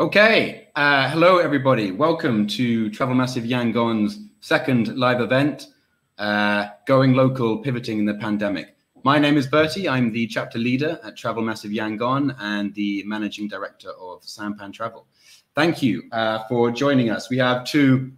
Okay, uh, hello everybody. Welcome to Travel Massive Yangon's second live event, uh, Going Local, Pivoting in the Pandemic. My name is Bertie. I'm the chapter leader at Travel Massive Yangon and the managing director of Sampan Travel. Thank you uh, for joining us. We have two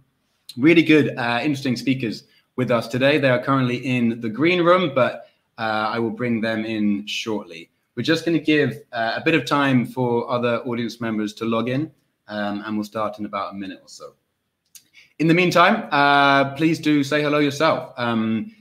really good, uh, interesting speakers with us today. They are currently in the green room, but uh, I will bring them in shortly. We're just going to give uh, a bit of time for other audience members to log in, um, and we'll start in about a minute or so. In the meantime, uh, please do say hello yourself. Um,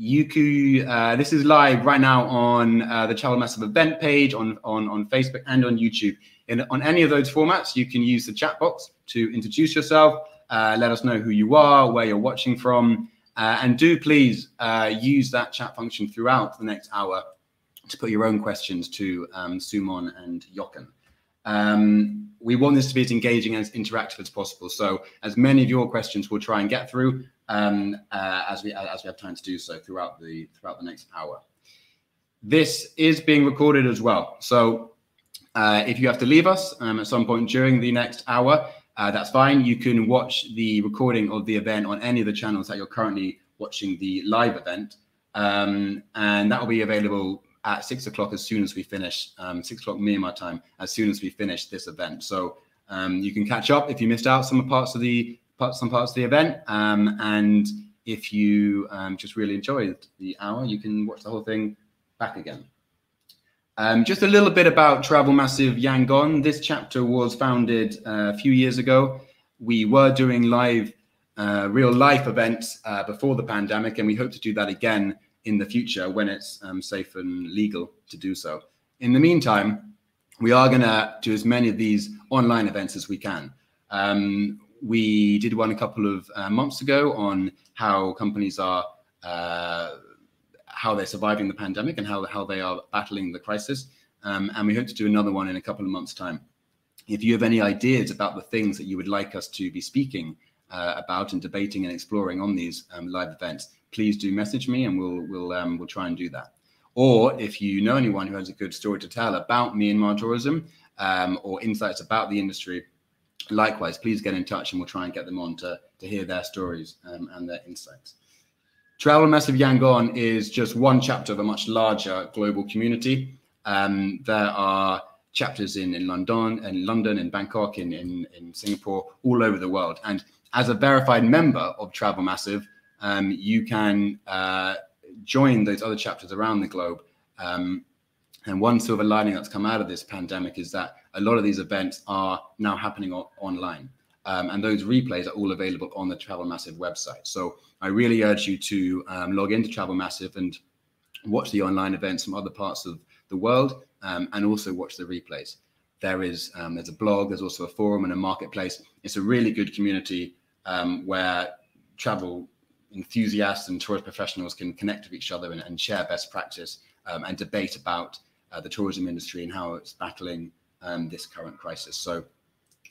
Yuku, uh, this is live right now on uh, the Travel Massive event page on, on, on Facebook and on YouTube. In, on any of those formats, you can use the chat box to introduce yourself, uh, let us know who you are, where you're watching from, uh, and do please uh, use that chat function throughout the next hour to put your own questions to um, Sumon and Jochen. Um, we want this to be as engaging and as interactive as possible. So as many of your questions we'll try and get through um, uh, as we as we have time to do so throughout the throughout the next hour. This is being recorded as well. So uh, if you have to leave us um, at some point during the next hour, uh, that's fine. You can watch the recording of the event on any of the channels that you're currently watching the live event. Um, and that will be available at six o'clock as soon as we finish, um, six o'clock Myanmar time, as soon as we finish this event. So um, you can catch up if you missed out some parts of the some parts of the event. Um, and if you um, just really enjoyed the hour, you can watch the whole thing back again. Um, just a little bit about Travel Massive Yangon. This chapter was founded uh, a few years ago. We were doing live, uh, real life events uh, before the pandemic, and we hope to do that again in the future when it's um, safe and legal to do so. In the meantime, we are going to do as many of these online events as we can. Um, we did one a couple of uh, months ago on how companies are uh, how they're surviving the pandemic and how, how they are battling the crisis. Um, and we hope to do another one in a couple of months' time. If you have any ideas about the things that you would like us to be speaking uh, about and debating and exploring on these um, live events, please do message me and we'll we'll um, we'll try and do that. Or if you know anyone who has a good story to tell about Myanmar tourism um, or insights about the industry, likewise, please get in touch and we'll try and get them on to, to hear their stories um, and their insights. Travel Massive Yangon is just one chapter of a much larger global community. Um, there are chapters in, in London, in London, in Bangkok, in, in, in Singapore, all over the world. And as a verified member of Travel Massive, um, you can uh, join those other chapters around the globe. Um, and one silver lining that's come out of this pandemic is that a lot of these events are now happening online. Um, and those replays are all available on the Travel Massive website. So I really urge you to um, log into Travel Massive and watch the online events from other parts of the world um, and also watch the replays. There is um, there's a blog, there's also a forum and a marketplace. It's a really good community um, where travel enthusiasts and tourist professionals can connect with each other and, and share best practice um, and debate about uh, the tourism industry and how it's battling um, this current crisis. So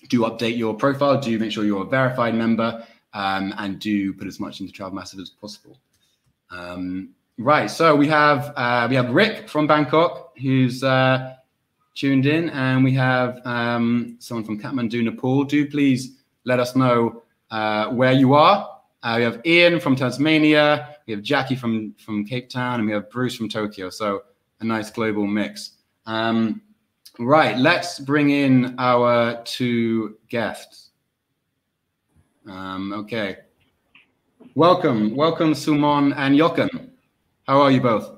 do update your profile, do make sure you're a verified member, um, and do put as much into Travel Massive as possible. Um, right, so we have uh, we have Rick from Bangkok who's uh, tuned in, and we have um, someone from Kathmandu, Nepal. Do please let us know uh, where you are uh, we have Ian from Tasmania, we have Jackie from, from Cape Town, and we have Bruce from Tokyo. So a nice global mix. Um, right, let's bring in our two guests. Um, okay. Welcome, welcome Sumon and Jochen. How are you both?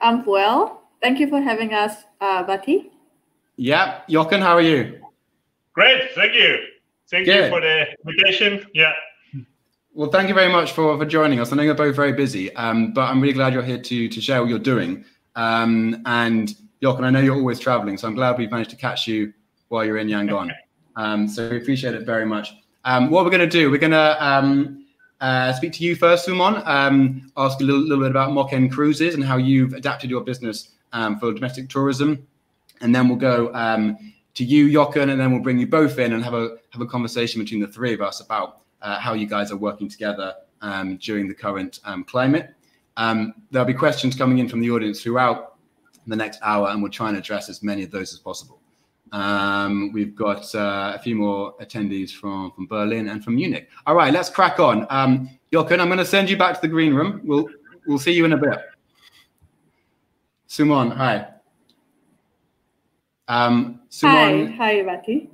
I'm well. Thank you for having us, uh, Bati. Yeah, Jochen, how are you? Great, thank you. Thank Good. you for the invitation. Yeah. Well, thank you very much for, for joining us. I know you're both very busy, um, but I'm really glad you're here to, to share what you're doing. Um, and Jochen, I know you're always traveling, so I'm glad we've managed to catch you while you're in Yangon. Um, so we appreciate it very much. Um, what we're going to do, we're going to um, uh, speak to you first, Sumon, um, ask a little, little, bit about Moken Cruises and how you've adapted your business for domestic tourism. And then we'll go to you, Jochen, and then we'll bring you both in and have a have a conversation between the three of us about uh, how you guys are working together um, during the current um, climate. Um, there'll be questions coming in from the audience throughout the next hour, and we'll try and address as many of those as possible. Um, we've got uh, a few more attendees from, from Berlin and from Munich. All right, let's crack on. Um, Jochen, I'm going to send you back to the green room. We'll we'll see you in a bit. Sumon, hi. Um, Sumon, hi, hi, Vati.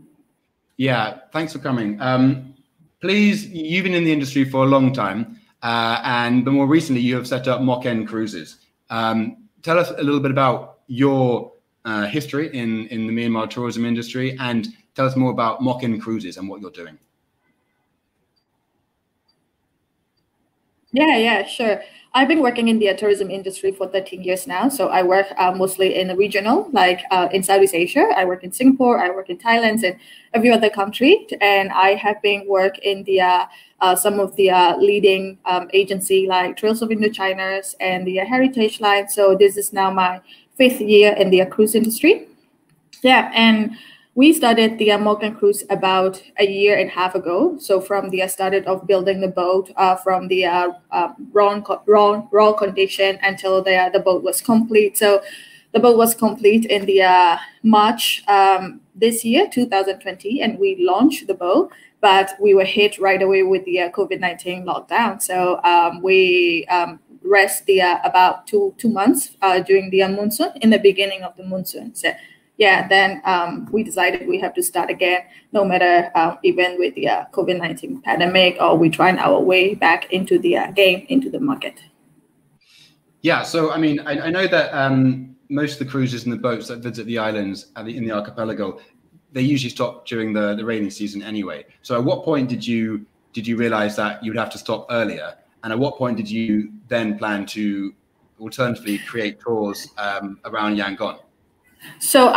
Yeah, thanks for coming. Um, please, you've been in the industry for a long time, uh, and but more recently you have set up Moken Cruises. Um, tell us a little bit about your uh, history in, in the Myanmar tourism industry and tell us more about Moken Cruises and what you're doing. Yeah, yeah, sure. I've been working in the tourism industry for 13 years now. So I work uh, mostly in the regional, like uh, in Southeast Asia. I work in Singapore, I work in Thailand, and every other country. And I have been work in the uh, uh some of the uh, leading um, agency like Trails of Indochina and the Heritage Line. So this is now my fifth year in the cruise industry. Yeah, and we started the Moken cruise about a year and a half ago. So from the uh, started of building the boat uh, from the uh, uh, raw, raw, raw condition until the, uh, the boat was complete. So the boat was complete in the uh, March um, this year, 2020, and we launched the boat. But we were hit right away with the uh, COVID-19 lockdown. So um, we um, rest the about two two months during the monsoon in the beginning of the monsoon. So yeah, then um, we decided we have to start again, no matter uh, even with the uh, COVID 19 pandemic, or we trying our way back into the uh, game, into the market. Yeah, so I mean, I, I know that um, most of the cruises and the boats that visit the islands the, in the archipelago, they usually stop during the, the rainy season anyway. So at what point did you did you realize that you would have to stop earlier? And at what point did you then plan to alternatively create tours um, around Yangon? So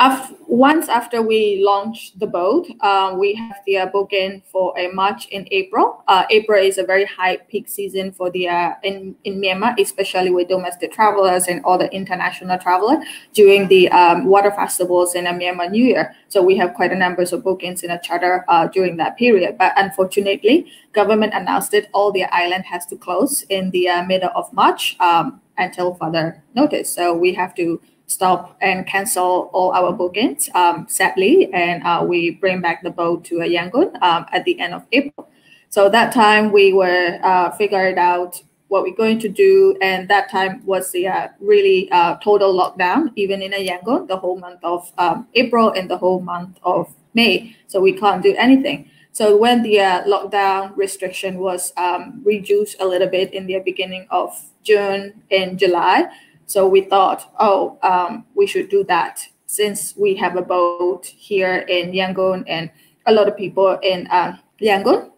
once after we launch the boat, uh, we have the uh, booking for a March in April. Uh, April is a very high peak season for the uh, in in Myanmar, especially with domestic travelers and all the international travelers during the um, water festivals in a Myanmar New Year. So we have quite a number of bookings in a charter uh, during that period. But unfortunately, government announced that all the island has to close in the uh, middle of March um, until further notice. So we have to stop and cancel all our bookings, um, sadly, and uh, we bring back the boat to Yangon um, at the end of April. So that time we were uh, figuring out what we're going to do, and that time was the uh, really uh, total lockdown, even in a Yangon, the whole month of um, April and the whole month of May. So we can't do anything. So when the uh, lockdown restriction was um, reduced a little bit in the beginning of June and July, so we thought, oh, um, we should do that since we have a boat here in Yangon and a lot of people in uh, Yangon.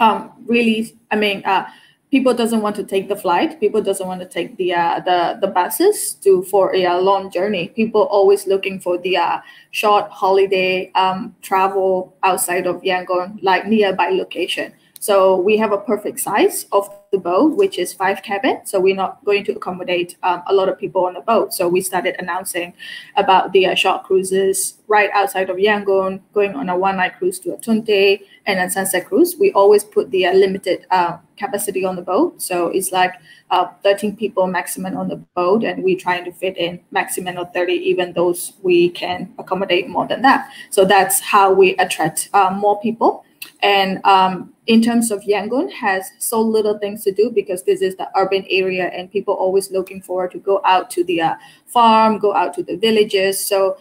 Um, really, I mean, uh, people doesn't want to take the flight. People doesn't want to take the uh, the the buses to for a, long journey. People always looking for the uh, short holiday um, travel outside of Yangon, like nearby location. So we have a perfect size of the boat, which is five cabin. So we're not going to accommodate um, a lot of people on the boat. So we started announcing about the uh, short cruises right outside of Yangon, going on a one night cruise to Atunte and then sunset cruise. We always put the uh, limited uh, capacity on the boat. So it's like uh, 13 people maximum on the boat, and we're trying to fit in maximum of 30, even those we can accommodate more than that. So that's how we attract uh, more people. And um, in terms of Yangon has so little things to do because this is the urban area and people always looking forward to go out to the uh, farm, go out to the villages. So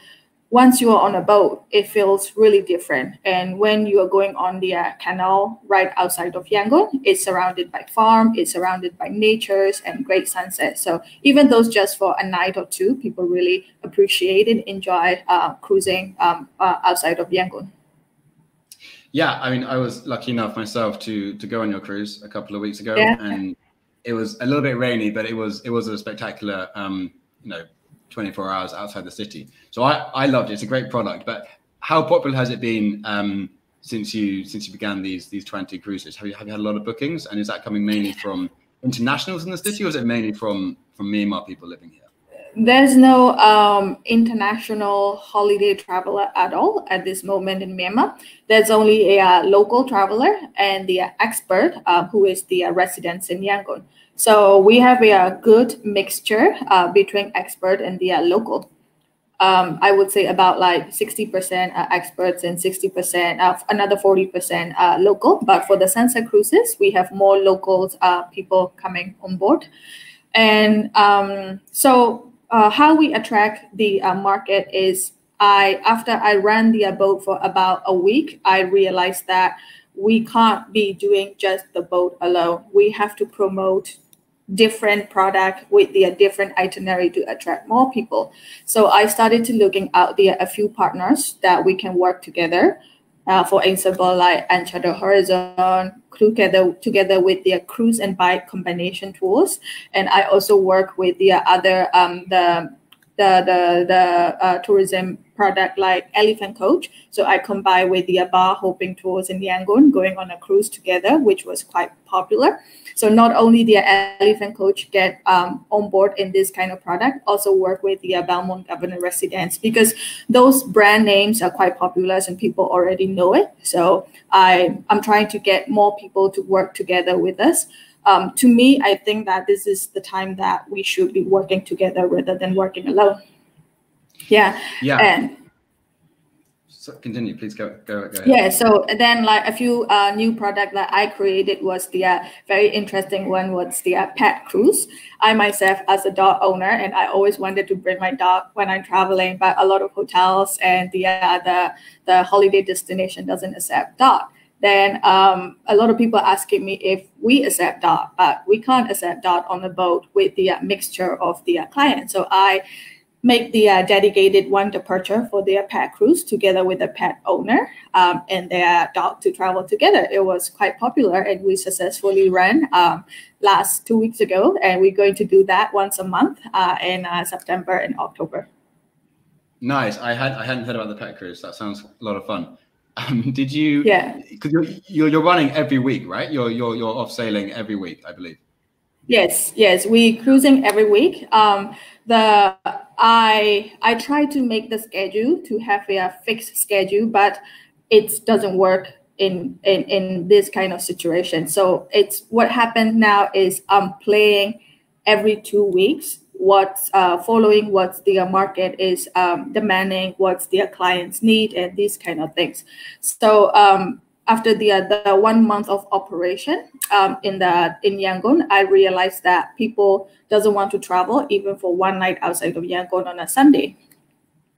once you are on a boat, it feels really different. And when you are going on the uh, canal right outside of Yangon, it's surrounded by farm, it's surrounded by natures and great sunsets. So even those just for a night or two, people really appreciate and enjoy uh, cruising um, uh, outside of Yangon. Yeah, I mean, I was lucky enough myself to to go on your cruise a couple of weeks ago, yeah. and it was a little bit rainy, but it was it was a spectacular, um, you know, 24 hours outside the city. So I I loved it. It's a great product. But how popular has it been um, since you since you began these these 20 cruises? Have you have you had a lot of bookings, and is that coming mainly from internationals in the city, or is it mainly from from Myanmar people living here? There's no um, international holiday traveler at all at this moment in Myanmar. There's only a uh, local traveler and the uh, expert uh, who is the uh, resident in Yangon. So we have a, uh, good mixture uh, between expert and the local. um, I would say about like 60% uh, experts and 60% of another 40% uh, local. But for the Sunset Cruises, we have more locals uh, people coming on board. And um, so uh, how we attract the uh, market is I after I ran the boat for about a week, I realized that we can't be doing just the boat alone. We have to promote different product with the different itinerary to attract more people. So I started to looking out there a few partners that we can work together. Uh, for example, like Uncharted Horizon, together together with their cruise and bike combination tours, and I also work with the other um, the the the, the uh, tourism product like Elephant Coach. So I combined with the bar hopping tours in Yangon, going on a cruise together, which was quite popular. So not only the Elephant Coach get um, on board in this kind of product, also work with the Belmond Governor Residence because those brand names are quite popular and people already know it. So I I'm trying to get more people to work together with us. Um, to me, I think that this is the time that we should be working together rather than working alone. Yeah. Yeah. And so continue, please go, go, go ahead. Yeah, so then like a few uh, new product that I created was the uh, very interesting one was the uh, pet cruise. I myself as a dog owner and I always wanted to bring my dog when I'm traveling, but a lot of hotels and the uh, the the holiday destination doesn't accept dog. Then um, a lot of people asking me if we accept dog, but we can't accept dog on the boat with the uh, mixture of the uh, client. So I make the uh, dedicated one departure for their pet cruise together with the pet owner um, and their dog to travel together. It was quite popular and we successfully ran um, last two weeks ago. And we're going to do that once a month uh, in uh, September and October. Nice. I had I hadn't heard about the pet cruise. That sounds a lot of fun. Um, did you? Yeah. Because you're, you're, you're running every week, right? You're you're you're off sailing every week, I believe. Yes, yes, we cruising every week. Um, the I I try to make the schedule to have a fixed schedule, but it doesn't work in in in this kind of situation. So it's what happened now is I'm playing every two weeks. What's uh, following what the market is um, demanding, what's their clients need, and these kind of things. So um, after the, uh, the one month of operation um, in the in Yangon, I realized that people doesn't want to travel even for one night outside of Yangon on a Sunday.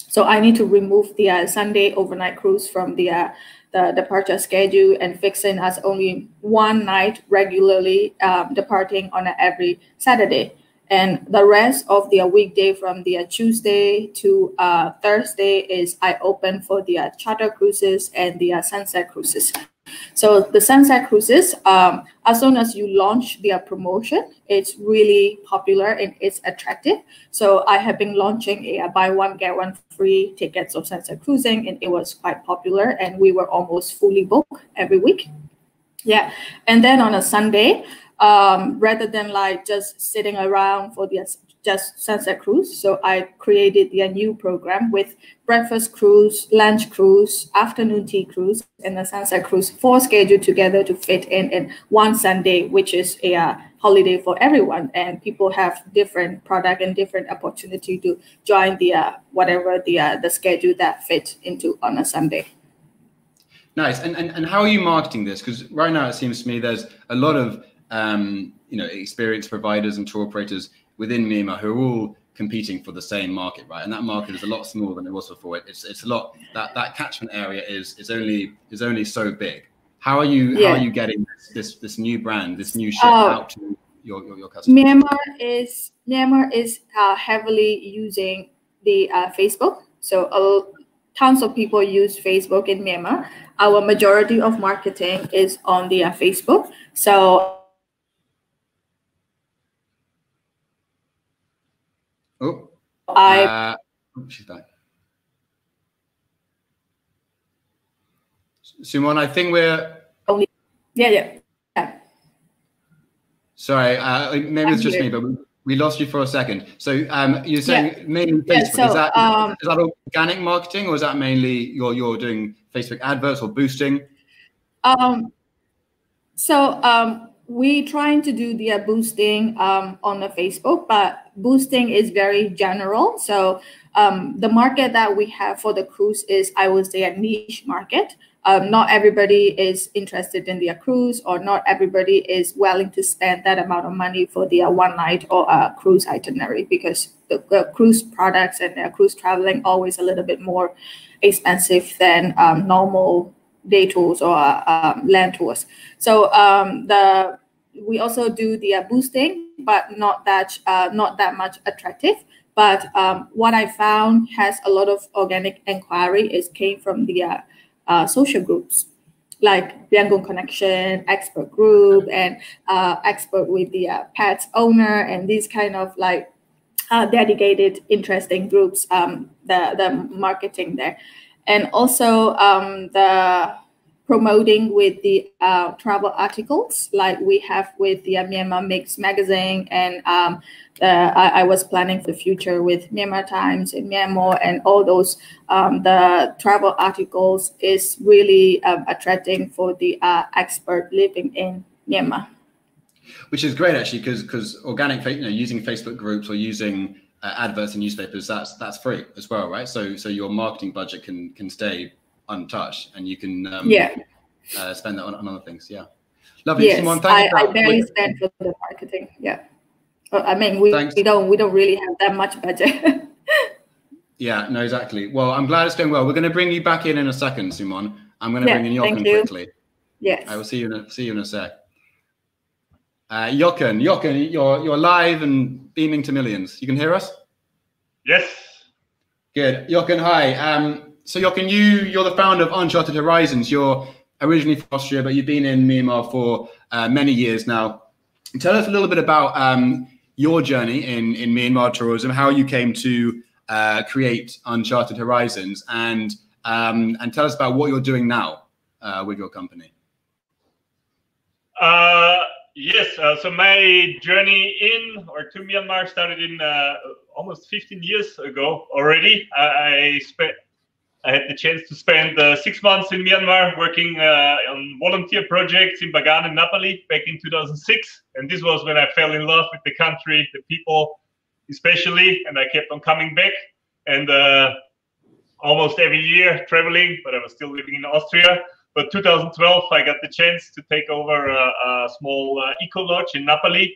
So I need to remove the uh, Sunday overnight cruise from the uh, the departure schedule and fixing as only one night regularly um, departing on every Saturday. And the rest of the weekday from the Tuesday to uh, Thursday is I open for the uh, charter cruises and the uh, sunset cruises. So the sunset cruises, um, as soon as you launch their promotion, it's really popular and it's attractive. So I have been launching a, a buy one get one free tickets of sunset cruising, and it was quite popular, and we were almost fully booked every week. Yeah, and then on a Sunday, um, rather than like just sitting around for the just sunset cruise. So I created the new program with breakfast cruise, lunch cruise, afternoon tea cruise, and the sunset cruise, four scheduled together to fit in in one Sunday, which is a uh, holiday for everyone. And people have different product and different opportunity to join the uh, whatever the uh, the schedule that fit into on a Sunday. Nice. And, and and how are you marketing this? Because right now it seems to me there's a lot of um, you know, experienced providers and tour operators within Myanmar who are all competing for the same market, right? And that market is a lot smaller than it was before. It's it's a lot that that catchment area is is only is only so big. How are you yeah. how are you getting this, this this new brand, this new ship uh, out to your, your, your customers? Myanmar is Myanmar is uh, heavily using the uh, Facebook. So uh, tons of people use Facebook in Myanmar. Our majority of marketing is on the uh, Facebook. So Oh, I. Uh, oh, she's back. Sumon, I think we're. Only, yeah, yeah. yeah. Sorry, uh, maybe it's just me, but we lost you for a second. So um, you're saying yeah. mainly Facebook. Yeah, so, is, that, um, is that organic marketing, or is that mainly you're you're doing Facebook adverts or boosting? Um, so um, we trying to do the uh, boosting um, on the Facebook, but boosting is very general. So um, the market that we have for the cruise is, I would say, a niche market. Um, not everybody is interested in their cruise, or not everybody is willing to spend that amount of money for their one night or cruise itinerary because the, the cruise products and cruise traveling always a little bit more expensive than um, normal day tours or um, land tours. So um, the we also do the uh, boosting, but not that uh, not that much attractive. But um, what I found has a lot of organic inquiry is came from the uh, uh social groups like Yangon Connection, expert group, and uh, expert with the uh, pet owner, and these kind of like dedicated, interesting groups. Um, the the marketing there, and also um, the promoting with the uh, travel articles like we have with the uh, Myanmar Mix magazine and um, uh, I, I, was planning for the future with Myanmar Times and Myanmar and all those um, the travel articles is really um, attracting for the uh, expert living in Myanmar. Which is great actually because because organic you know using Facebook groups or using uh, adverts in newspapers that's that's free as well right so so your marketing budget can can stay untouched, and you can um, yeah uh, spend that on, on, other things. Yeah, lovely. Yes, Simon, I, I barely spend for the marketing. Yeah, I mean we, we don't we don't really have that much budget. yeah, no, exactly. Well, I'm glad it's going well. We're going to bring you back in in a second, Sumon. I'm going to yeah, bring in Jochen quickly. Yes. I will see you in a, see you in a sec. Uh, Jochen, Jochen, you're you're live and beaming to millions. You can hear us? Yes. Good. Jochen, hi. Um, so Jochen, you you're the founder of Uncharted Horizons. You're originally from Austria, but you've been in Myanmar for uh, many years now. Tell us a little bit about um, your journey in in Myanmar tourism, how you came to uh, create Uncharted Horizons, and um, and tell us about what you're doing now uh, with your company. Uh, yes, uh, so my journey in or to Myanmar started in uh, almost 15 years ago already. I, I spent I had the chance to spend uh, six months in Myanmar working uh, on volunteer projects in Bagan and Ngapali back in 2006. And this was when I fell in love with the country, the people, especially. And I kept on coming back. And uh, almost every year traveling, but I was still living in Austria. But 2012, I got the chance to take over a, a small uh, eco lodge in Ngapali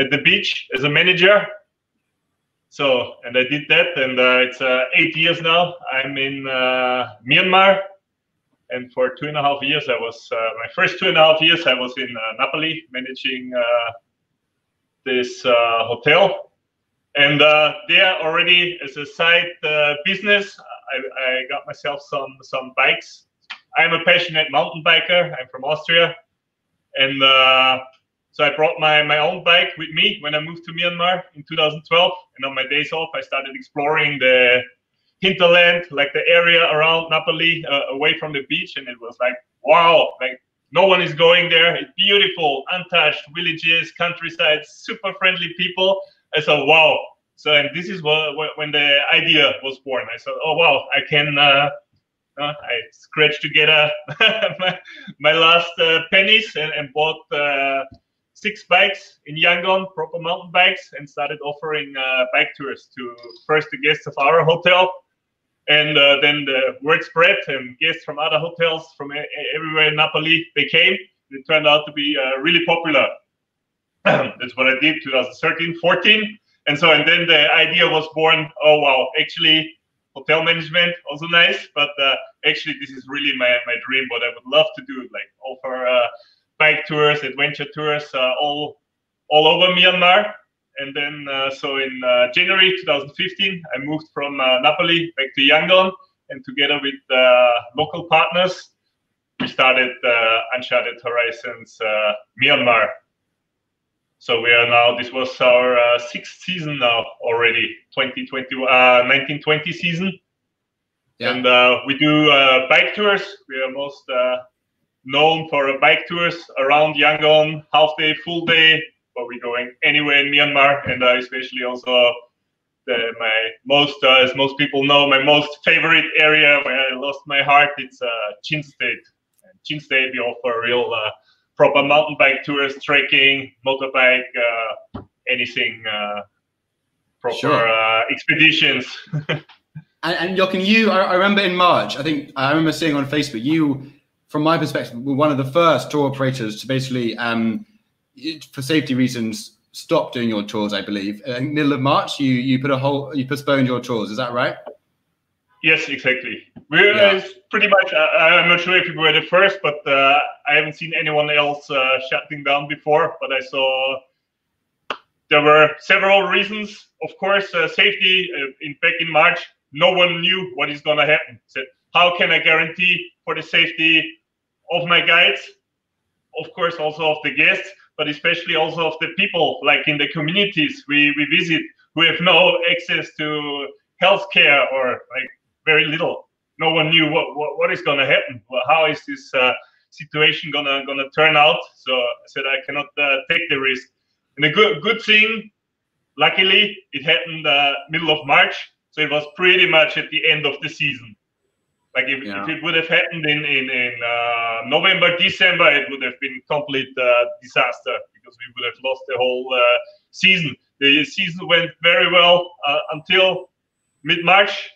at the beach as a manager so, and I did that, and uh, it's uh, eight years now. I'm in uh, Myanmar, and for two and a half years, I was uh, my first two and a half years. I was in uh, Ngapali managing uh, this hotel, and there already as a side business, I, I, got myself some some bikes. I'm a passionate mountain biker. I'm from Austria, and so I brought my, my own bike with me when I moved to Myanmar in 2012. And on my days off, I started exploring the hinterland, like the area around Ngapali, uh, away from the beach. And it was like, wow, like no one is going there. It's beautiful, untouched villages, countryside, super friendly people. I thought, wow. So, and this is what, when the idea was born. I thought, oh, wow, I can. Uh, uh, I scratched together my, my last uh, pennies and, and bought uh, six bikes in Yangon, proper mountain bikes, and started offering uh, bike tours to first the guests of our hotel, and uh, then the word spread, and guests from other hotels from everywhere in Ngapali they came. It turned out to be uh, really popular. That's what I did 2013, 14, and so and then the idea was born. Oh wow, actually. Hotel management also nice, but uh, actually this is really my, my dream. What I would love to do, like offer uh, bike tours, adventure tours, uh, all all over Myanmar. And then, uh, so in uh, January 2015, I moved from Ngapali back to Yangon, and together with local partners, we started Uncharted Horizons Myanmar. So we are now, this was our uh, sixth season now already, 2020, uh, 1920 season. Yeah. And uh, we do bike tours. We are most known for bike tours around Yangon, half day, full day, but we're going anywhere in Myanmar, and uh, especially also the, my most, uh, as most people know, my most favorite area where I lost my heart. It's uh, Chin State. And Chin State, we offer real uh, proper mountain bike tours, trekking, motorbike, uh, anything uh, proper sure. uh, expeditions. and, and Jochen, you, I, I, remember in March, I think I remember seeing on Facebook, you, from my perspective, were one of the first tour operators to basically, um, for safety reasons, stop doing your tours. I believe uh, in middle of March, you you put a whole you postponed your tours. Is that right? Yes, exactly. We're yeah. pretty much. Uh, I'm not sure if we were the first, but uh, I haven't seen anyone else uh, shutting down before. But I saw there were several reasons. Of course, uh, safety. Uh, in back in March, no one knew what is going to happen. So how can I guarantee for the safety of my guides? Of course, also of the guests, but especially also of the people, like in the communities we, we visit, who have no access to healthcare or like very little. No one knew what, what, what is going to happen. How is this uh, situation gonna gonna turn out? So I said I cannot uh, take the risk. And a good good thing, luckily, it happened uh, middle of March, so it was pretty much at the end of the season. Like if, yeah. if it would have happened in in, in uh, November, December, it would have been complete uh, disaster because we would have lost the whole uh, season. The season went very well uh, until mid March.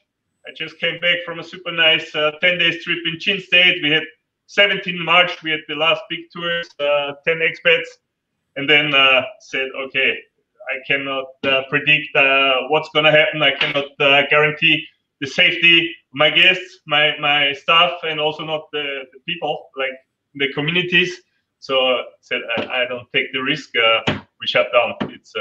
I just came back from a super nice uh, 10 days trip in Chin State. We had 17 March. We had the last big tours, uh, 10 expats, and then uh, said, okay, I cannot uh, predict uh, what's going to happen. I cannot uh, guarantee the safety my guests, my my staff, and also not the, the people like the communities. So said I, I don't take the risk. we shut down. It's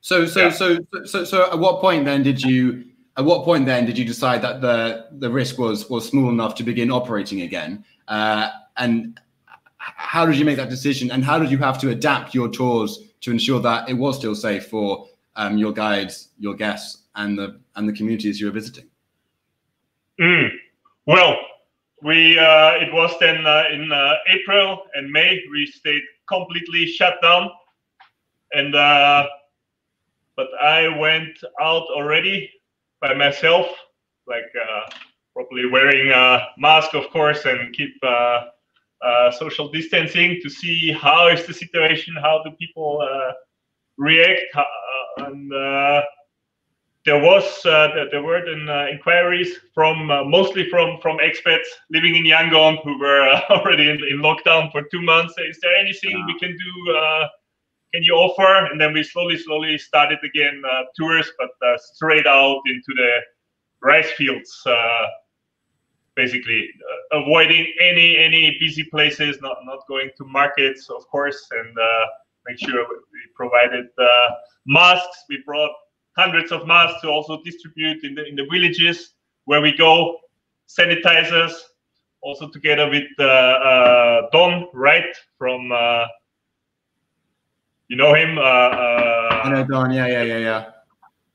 so so, yeah. so so so at what point then did you at what point then did you decide that the the risk was was small enough to begin operating again? Uh, and how did you make that decision? And how did you have to adapt your tours to ensure that it was still safe for um, your guides, your guests, and the and the communities you were visiting? Mm. Well, we uh, it was then uh, in uh, April and May we stayed completely shut down, and uh, but I went out already by myself, like uh, probably wearing a mask, of course, and keep uh, social distancing to see how is the situation, how do people react, and there was uh, there were then uh, inquiries from uh, mostly from from expats living in Yangon who were already in, in, lockdown for two months. Is there anything we can do can you offer? And then we slowly, slowly started again uh, tours, but uh, straight out into the rice fields, uh, basically uh, avoiding any any busy places, not not going to markets, of course, and uh, make sure we provided uh, masks. We brought hundreds of masks to also distribute in the in the villages where we go, sanitizers, also together with Don Wright from you know him? Uh, uh, I know Don. Yeah, yeah, yeah, yeah.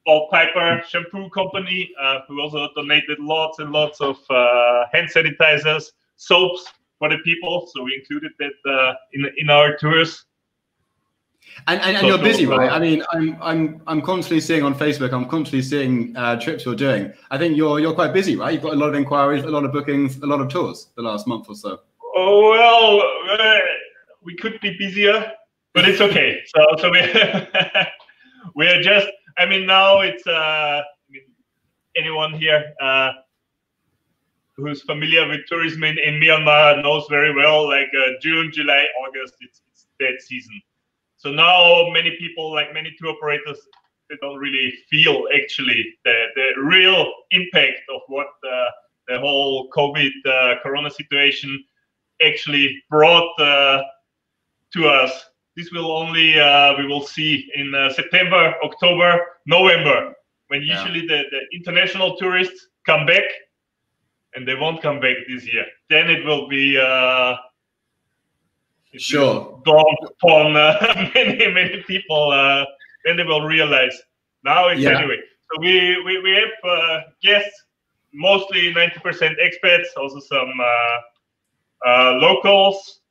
Paul Piper Shampoo Company, uh, who also donated lots and lots of uh, hand sanitizers, soaps for the people. So we included that uh, in in our tours. And, and, and you're busy, right? I mean, I'm I'm I'm constantly seeing on Facebook. I'm constantly seeing uh, trips you're doing. I think you're you're quite busy, right? You've got a lot of inquiries, a lot of bookings, a lot of tours the last month or so. Oh well, uh, we could be busier but it's okay. So so we we are just. I mean, now it's. Uh, anyone here uh, who's familiar with tourism in, in Myanmar knows very well. Like uh, June, July, August, it's, it's dead season. So now many people, like many tour operators, they don't really feel actually the the real impact of what the the whole COVID uh, Corona situation actually brought uh, to us this will only uh, we will see in uh, September, October, November, when usually yeah. the, the international tourists come back, and they won't come back this year. Then it will be uh, sure dawn upon uh, many many people. Uh, then they will realize. Now it's yeah. anyway. So we we, we have uh, guests, mostly ninety percent expats, also some uh, uh, locals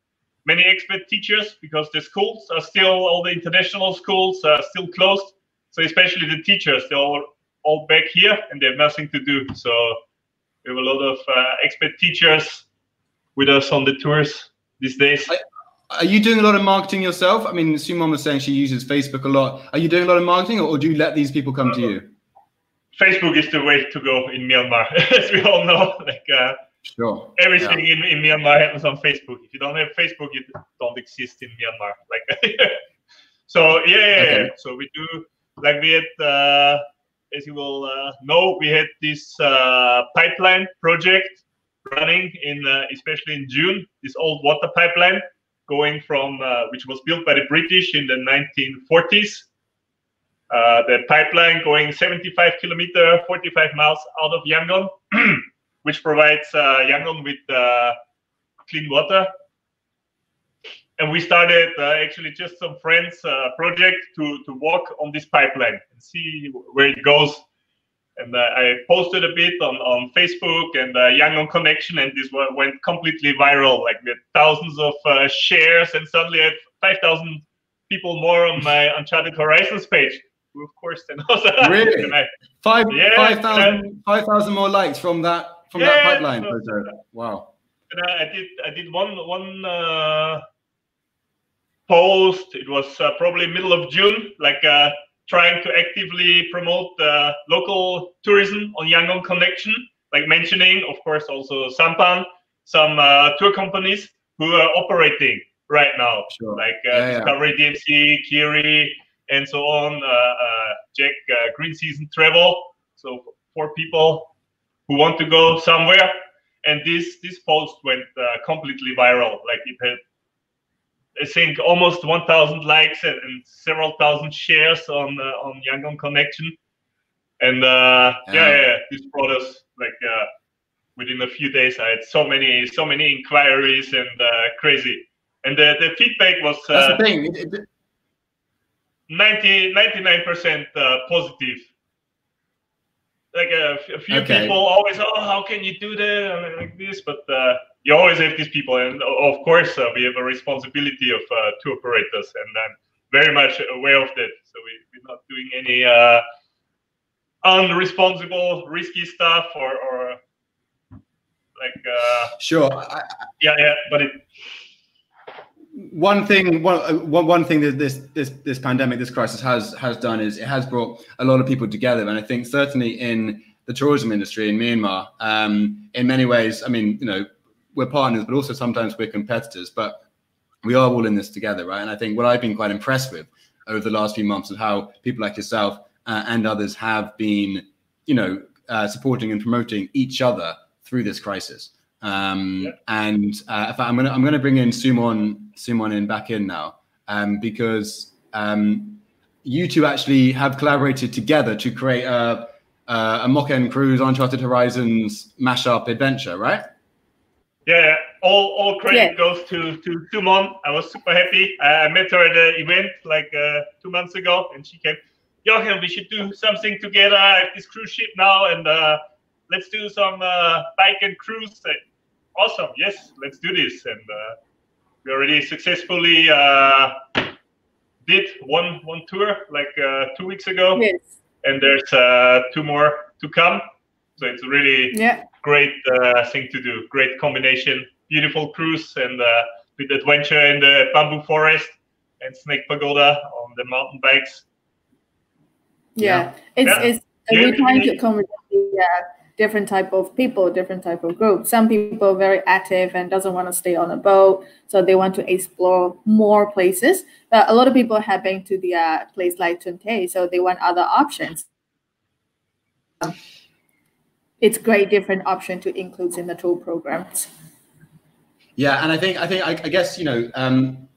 many expat teachers because the schools are still all the international schools are still closed. So especially the teachers, they're all, all back here and they have nothing to do. So we have a lot of uh, expat teachers with us on the tours these days. I, are you doing a lot of marketing yourself? I mean, Sumon was saying she uses Facebook a lot. Are you doing a lot of marketing, or, or do you let these people come to you? Facebook is the way to go in Myanmar, as we all know. Like uh, sure, everything yeah. in, in Myanmar happens on Facebook. If you don't have Facebook, you don't exist in Myanmar. Like, so yeah, yeah, okay. yeah, So we do like we had, uh, as you will uh, know, we had this uh, pipeline project running in, uh, especially in June. This old water pipeline going from uh, which was built by the British in the 1940s uh, the pipeline going 75 kilometer, 45 miles out of Yangon, which provides uh, Yangon with uh, clean water. And we started uh, actually just some friends uh, project to to walk on this pipeline and see where it goes. And uh, I posted a bit on, on Facebook and Yangon Connection, and this went completely viral. Like we had thousands of shares, and suddenly I had 5,000 people more on my Uncharted Horizons page of course then also really five yeah, five thousand five thousand more likes from that from yeah, that pipeline so. Wow. And I did I did one one uh, post. It was uh, probably middle of June, like uh, trying to actively promote the local tourism on Yangon Connection, like mentioning, of course, also Sampan, some uh, tour companies who are operating right now, sure. like uh, yeah, Discovery yeah. DMC, Kiri, and so on. Uh, uh, Jack uh, Green Season Travel. So for people who want to go somewhere, and this this post went completely viral. Like it had I think almost 1,000 likes and, and, several thousand shares on uh, on Yangon Connection, and uh, yeah. yeah. yeah, this brought us like uh, within a few days. I had so many so many inquiries and crazy, and the, the feedback was. That's the thing. It, it, 90, 99% uh, positive. Like a, a few okay. people always, oh, how can you do that like this? But uh, you always have these people, and of course, uh, we have a responsibility of uh, tour operators, and I'm very much aware of that. So we, we're not doing any uh, unresponsible, risky stuff, or, or like. Uh, sure. I, yeah, yeah, but it one thing one, uh, one thing that this this this pandemic this crisis has has done is it has brought a lot of people together and i think certainly in the tourism industry in myanmar um, in many ways i mean you know we're partners but also sometimes we're competitors but we are all in this together right and i think what i've been quite impressed with over the last few months of how people like yourself uh, and others have been you know uh, supporting and promoting each other through this crisis um, yeah. And uh, I'm gonna I'm gonna bring in Sumon Sumon in back in now um, because um, you two actually have collaborated together to create a a, a Moken Cruise Uncharted Horizons mashup adventure, right? Yeah, all all credit yeah. goes to to Sumon. I was super happy. I met her at the event like uh, two months ago, and she came. Jochen, we should do something together. I have this cruise ship now, and uh, let's do some uh, bike and cruise awesome. Yes, let's do this. And uh, we already successfully uh, did one one tour like uh, two weeks ago. Yes. And there's uh, two more to come. So it's really yeah. Great uh, thing to do. Great combination. Beautiful cruise and uh, with adventure in the bamboo forest and snake pagoda on the mountain bikes. Yeah, yeah. it's yeah. it's we're trying to accommodate yeah different type of people, different type of group. Some people very active and doesn't want to stay on a boat, so they want to explore more places. But a lot of people have been to the uh, place like Twante, so they want other options. It's great different option to include in the tour programs. Yeah, and I think I think I, I guess you know. Um,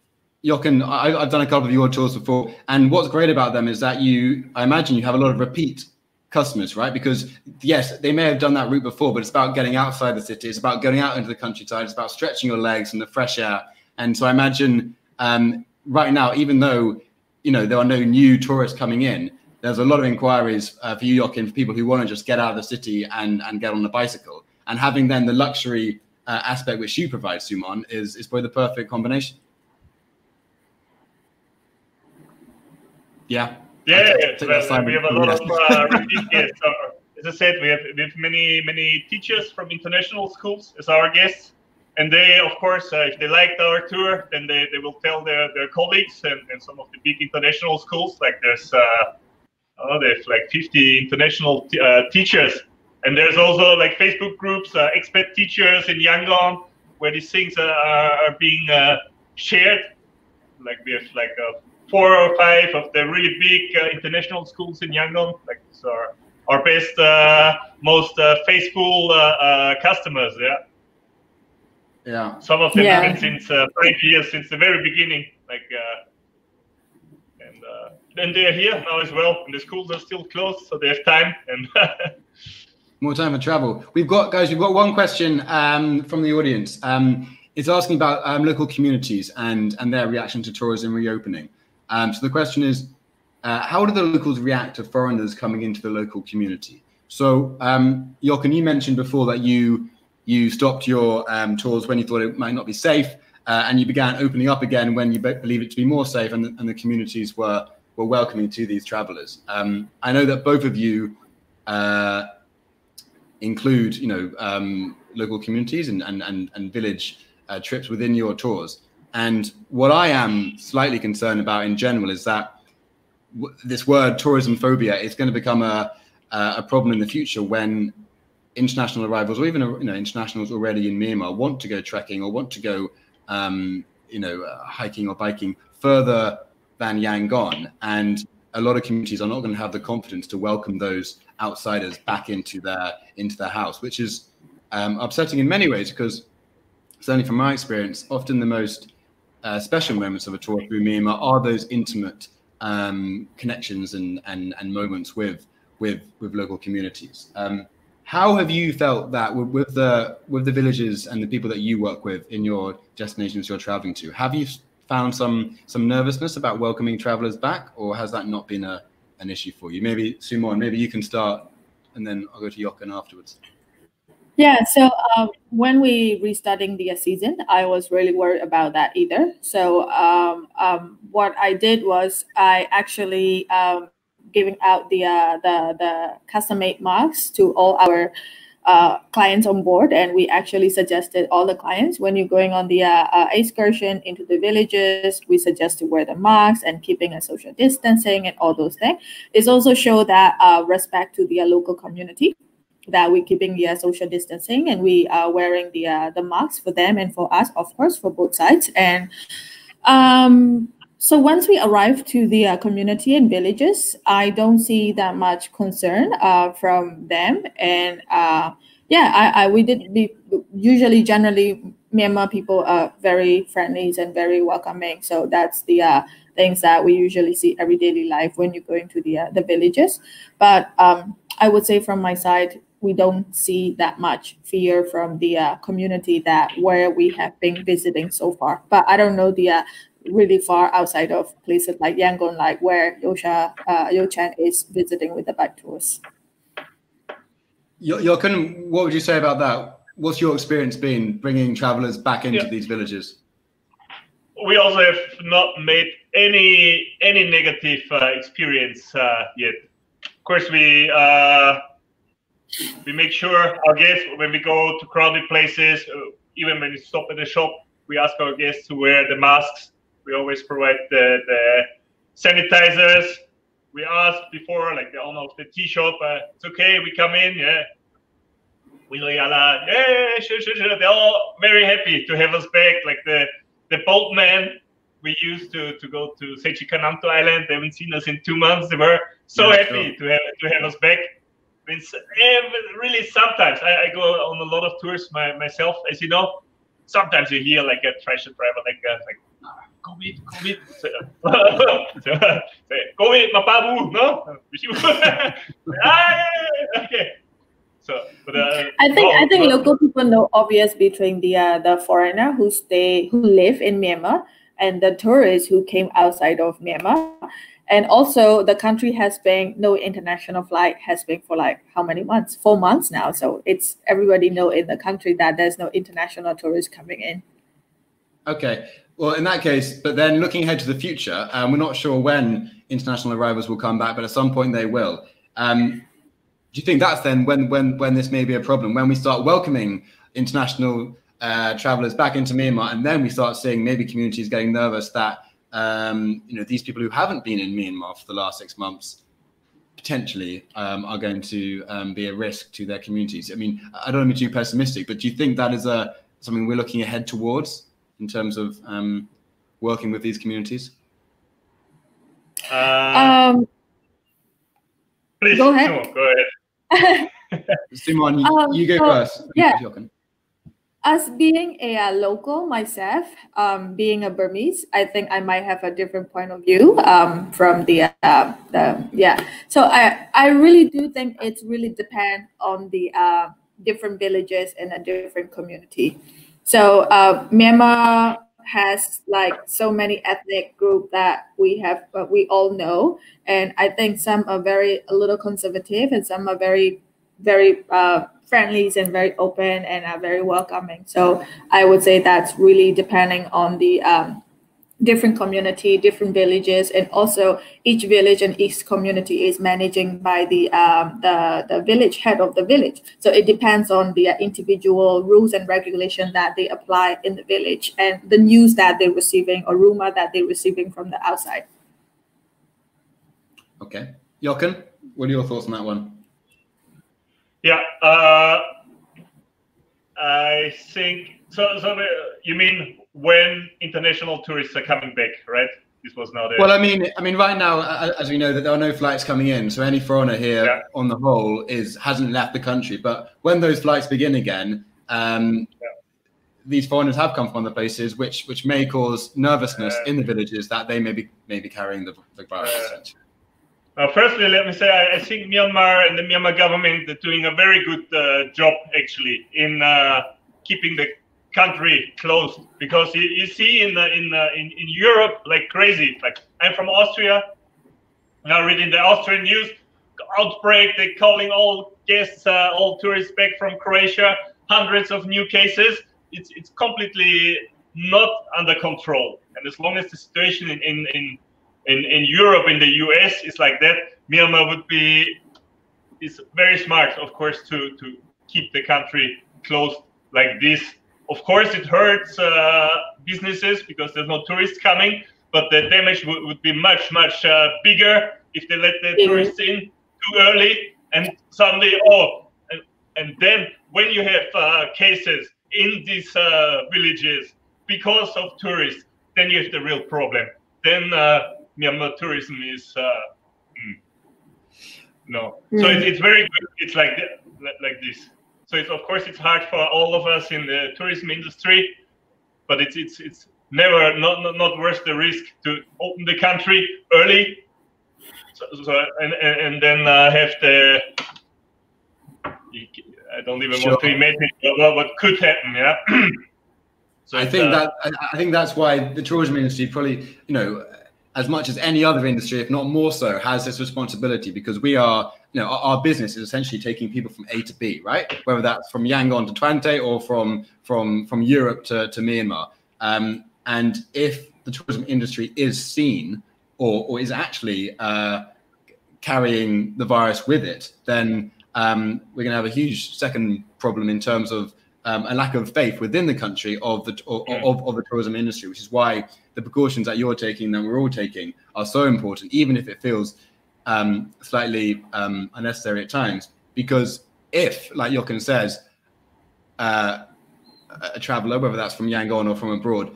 Jochen, I, I've done a couple of your tours before, and what's great about them is that you, I imagine, you have a lot of repeat customers, right? Because yes, they may have done that route before, but it's about getting outside the city. It's about going out into the countryside. It's about stretching your legs and the fresh air. And so I imagine um, right now, even though you know there are no new tourists coming in, there's a lot of inquiries uh, for you, Jochen, for people who want to just get out of the city and and get on a bicycle. And having then the luxury uh, aspect which you provide, Sumon, is is probably the perfect combination. Yeah. Yeah, well, we have a lot of uh, repeat guests. as I said, we have we have many many teachers from international schools as our guests. and they, of course, uh, if they liked our tour, then they, they will tell their, their colleagues and, and some of the big international schools. Like there's, uh, oh, there's like 50 international uh, teachers, and there's also like Facebook groups, uh, expat teachers in Yangon, where these things are, are being uh, shared. Like we have like uh, four or five of the really big international schools in Yangon. Like these are our best, most faithful customers. Yeah. Yeah. Some of them yeah. even since uh, five years, since the very beginning. Like, uh, and uh, they're here now as well. And the schools are still closed, so they have time and. More time for travel. We've got guys. We've got one question um, from the audience. Um, it's asking about um, local communities and and their reaction to tourism reopening. Um, so the question is, uh, how do the locals react to foreigners coming into the local community? So, um, Jochen, you mentioned before that you you stopped your um, tours when you thought it might not be safe, uh, and you began opening up again when you be- believe it to be more safe, and the, and the communities were were welcoming to these travelers. Um, I know that both of you uh, include, you know, um, local communities and and and, and village uh, trips within your tours. And what I am slightly concerned about in general is that w- this word tourism phobia is going to become a a problem in the future when international arrivals or even you know internationals already in Myanmar want to go trekking or want to go um, you know uh, hiking or biking further than Yangon, and a lot of communities are not going to have the confidence to welcome those outsiders back into their into their house, which is um, upsetting in many ways because certainly from my experience, often the most uh, special moments of a tour through Myanmar are those intimate um, connections and, and and moments with with with local communities. Um, how have you felt that with, with, the with the villages and the people that you work with in your destinations you're traveling to? Have you found some some nervousness about welcoming travelers back, or has that not been a an issue for you? Maybe Sumon, maybe you can start, and then I'll go to Jochen afterwards. Yeah, so uh, when we restarting the season, I was really worried about that either. So um, um, what I did was I actually um, giving out the uh, the the custom made masks to all our uh, clients on board, and we actually suggested all the clients when you're going on the uh, uh, excursion into the villages, we suggest to wear the masks and keeping a social distancing and all those things. It's also show that uh, respect to the uh, local community that we're keeping the social distancing and we are wearing the the masks for them and for us, of course, for both sides. And um, so once we arrive to the uh, community and villages, I don't see that much concern uh, from them. And uh, yeah, I, I, we did be usually generally Myanmar people are very friendly and very welcoming. So that's the uh, things that we usually see every daily life when you go into the uh, the villages. But um, I would say from my side, we don't see that much fear from the uh, community that where we have been visiting so far. But I don't know the uh, really far outside of places like Yangon, like where Yosha uh, Jochen is visiting with the bike tours. Jochen, what would you say about that? What's your experience been bringing travelers back into yeah. these villages? We also have not made any any negative uh, experience uh, yet. Of course, we uh, we make sure our guests when we go to crowded places, uh, even when we stop at the shop, we ask our guests to wear the masks we always provide the, the sanitizers. We ask before, like the owner of the tea shop, uh, it's okay, we come in, yeah. We like, yeah, sure, sure, sure. They're all very happy to have us back. Like the the boatman we used to, to go to Sechikanamto Island. They haven't seen us in two months. They were so yeah, happy sure. to have to have us back. I mean, really, sometimes I, I, go on a lot of tours my, myself, as you know. Sometimes you hear like a trishaw driver, like a, like COVID, COVID. COVID, mapabu, no? ah, okay. So, but, uh, I think oh, I think local people know obvious between the uh, the foreigner who stay who live in Myanmar and the tourists who came outside of Myanmar. And also the country has been no international flight has been for like how many months? Four months now. So it's everybody know in the country that there's no international tourists coming in. Okay. Well, in that case, but then looking ahead to the future, um, we're not sure when international arrivals will come back, but at some point they will. Um, do you think that's then when when when this may be a problem when we start welcoming international uh, travelers back into Myanmar, and then we start seeing maybe communities getting nervous that um, you know these people who haven't been in Myanmar for the last six months potentially um, are going to um, be a risk to their communities. I mean, I don't want to be too pessimistic, but do you think that is a something we're looking ahead towards in terms of um, working with these communities? Uh, um, please go ahead. No, go ahead. Sumon, you, um, you go so, first. Yeah as being a, uh, local myself, um, being a Burmese, I think I might have a different point of view um, from the, uh, the yeah. So I I really do think it's really depend on the uh, different villages and a different community. So uh, Myanmar has like so many ethnic group that we have uh, we all know, and I think some are very a little conservative and some are very very uh, friendly and very open and are very welcoming. So I would say that's really depending on the um, different community, different villages, and also each village and each community is managing by the um, the the village head of the village. So it depends on the individual rules and regulation that they apply in the village and the news that they're receiving or rumor that they're receiving from the outside. Okay, Jochen, what are your thoughts on that one? Yeah, uh, I think so. So you mean when international tourists are coming back, right? This was not. Well, I mean, I mean, right now, as we know, that there are no flights coming in, so any foreigner here, yeah. on the whole, is hasn't left the country. But when those flights begin again, um, yeah. these foreigners have come from other places, which which may cause nervousness uh, in the villages that they may be may be carrying the, the virus. Uh, uh, firstly, let me say I, I, think Myanmar and the Myanmar government are doing a very good uh, job actually in uh, keeping the country closed because you, you see in, in, uh, in in Europe like crazy. Like I'm from Austria, now reading the Austrian news outbreak. They're calling all guests, uh, all tourists back from Croatia. Hundreds of new cases. It's it's completely not under control. And as long as the situation in in, in in, in Europe, in the US, it's like that. Myanmar would be is very smart, of course, to to keep the country closed like this. Of course, it hurts uh, businesses because there's no tourists coming, but the damage would, would be much much uh, bigger if they let the tourists in too early and suddenly oh and, and then when you have uh, cases in these uh, villages because of tourists then you have the real problem then uh, Myanmar tourism is uh, mm, no. Mm. So it, it's very good. It's like like this. So it's of course it's hard for all of us in the tourism industry, but it's it's it's never not not, not worth the risk to open the country early. So, so and, and then uh, have the I don't even sure. want to imagine what, what could happen. Yeah. so I think uh, that I think that's why the tourism industry probably you know as much as any other industry, if not more so, has this responsibility because we are, you know, our, our, business is essentially taking people from A to B, right? Whether that's from Yangon to Twante or from from from Europe to, to Myanmar. Um, and if the tourism industry is seen or, or is actually uh, carrying the virus with it, then um, we're going to have a huge second problem in terms of um, a lack of faith within the country of the of, of the tourism industry, which is why the precautions that you're taking, that we're all taking, are so important, even if it feels um, slightly um, unnecessary at times. Because if, like Jochen says, uh, a traveler, whether that's from Yangon or from abroad,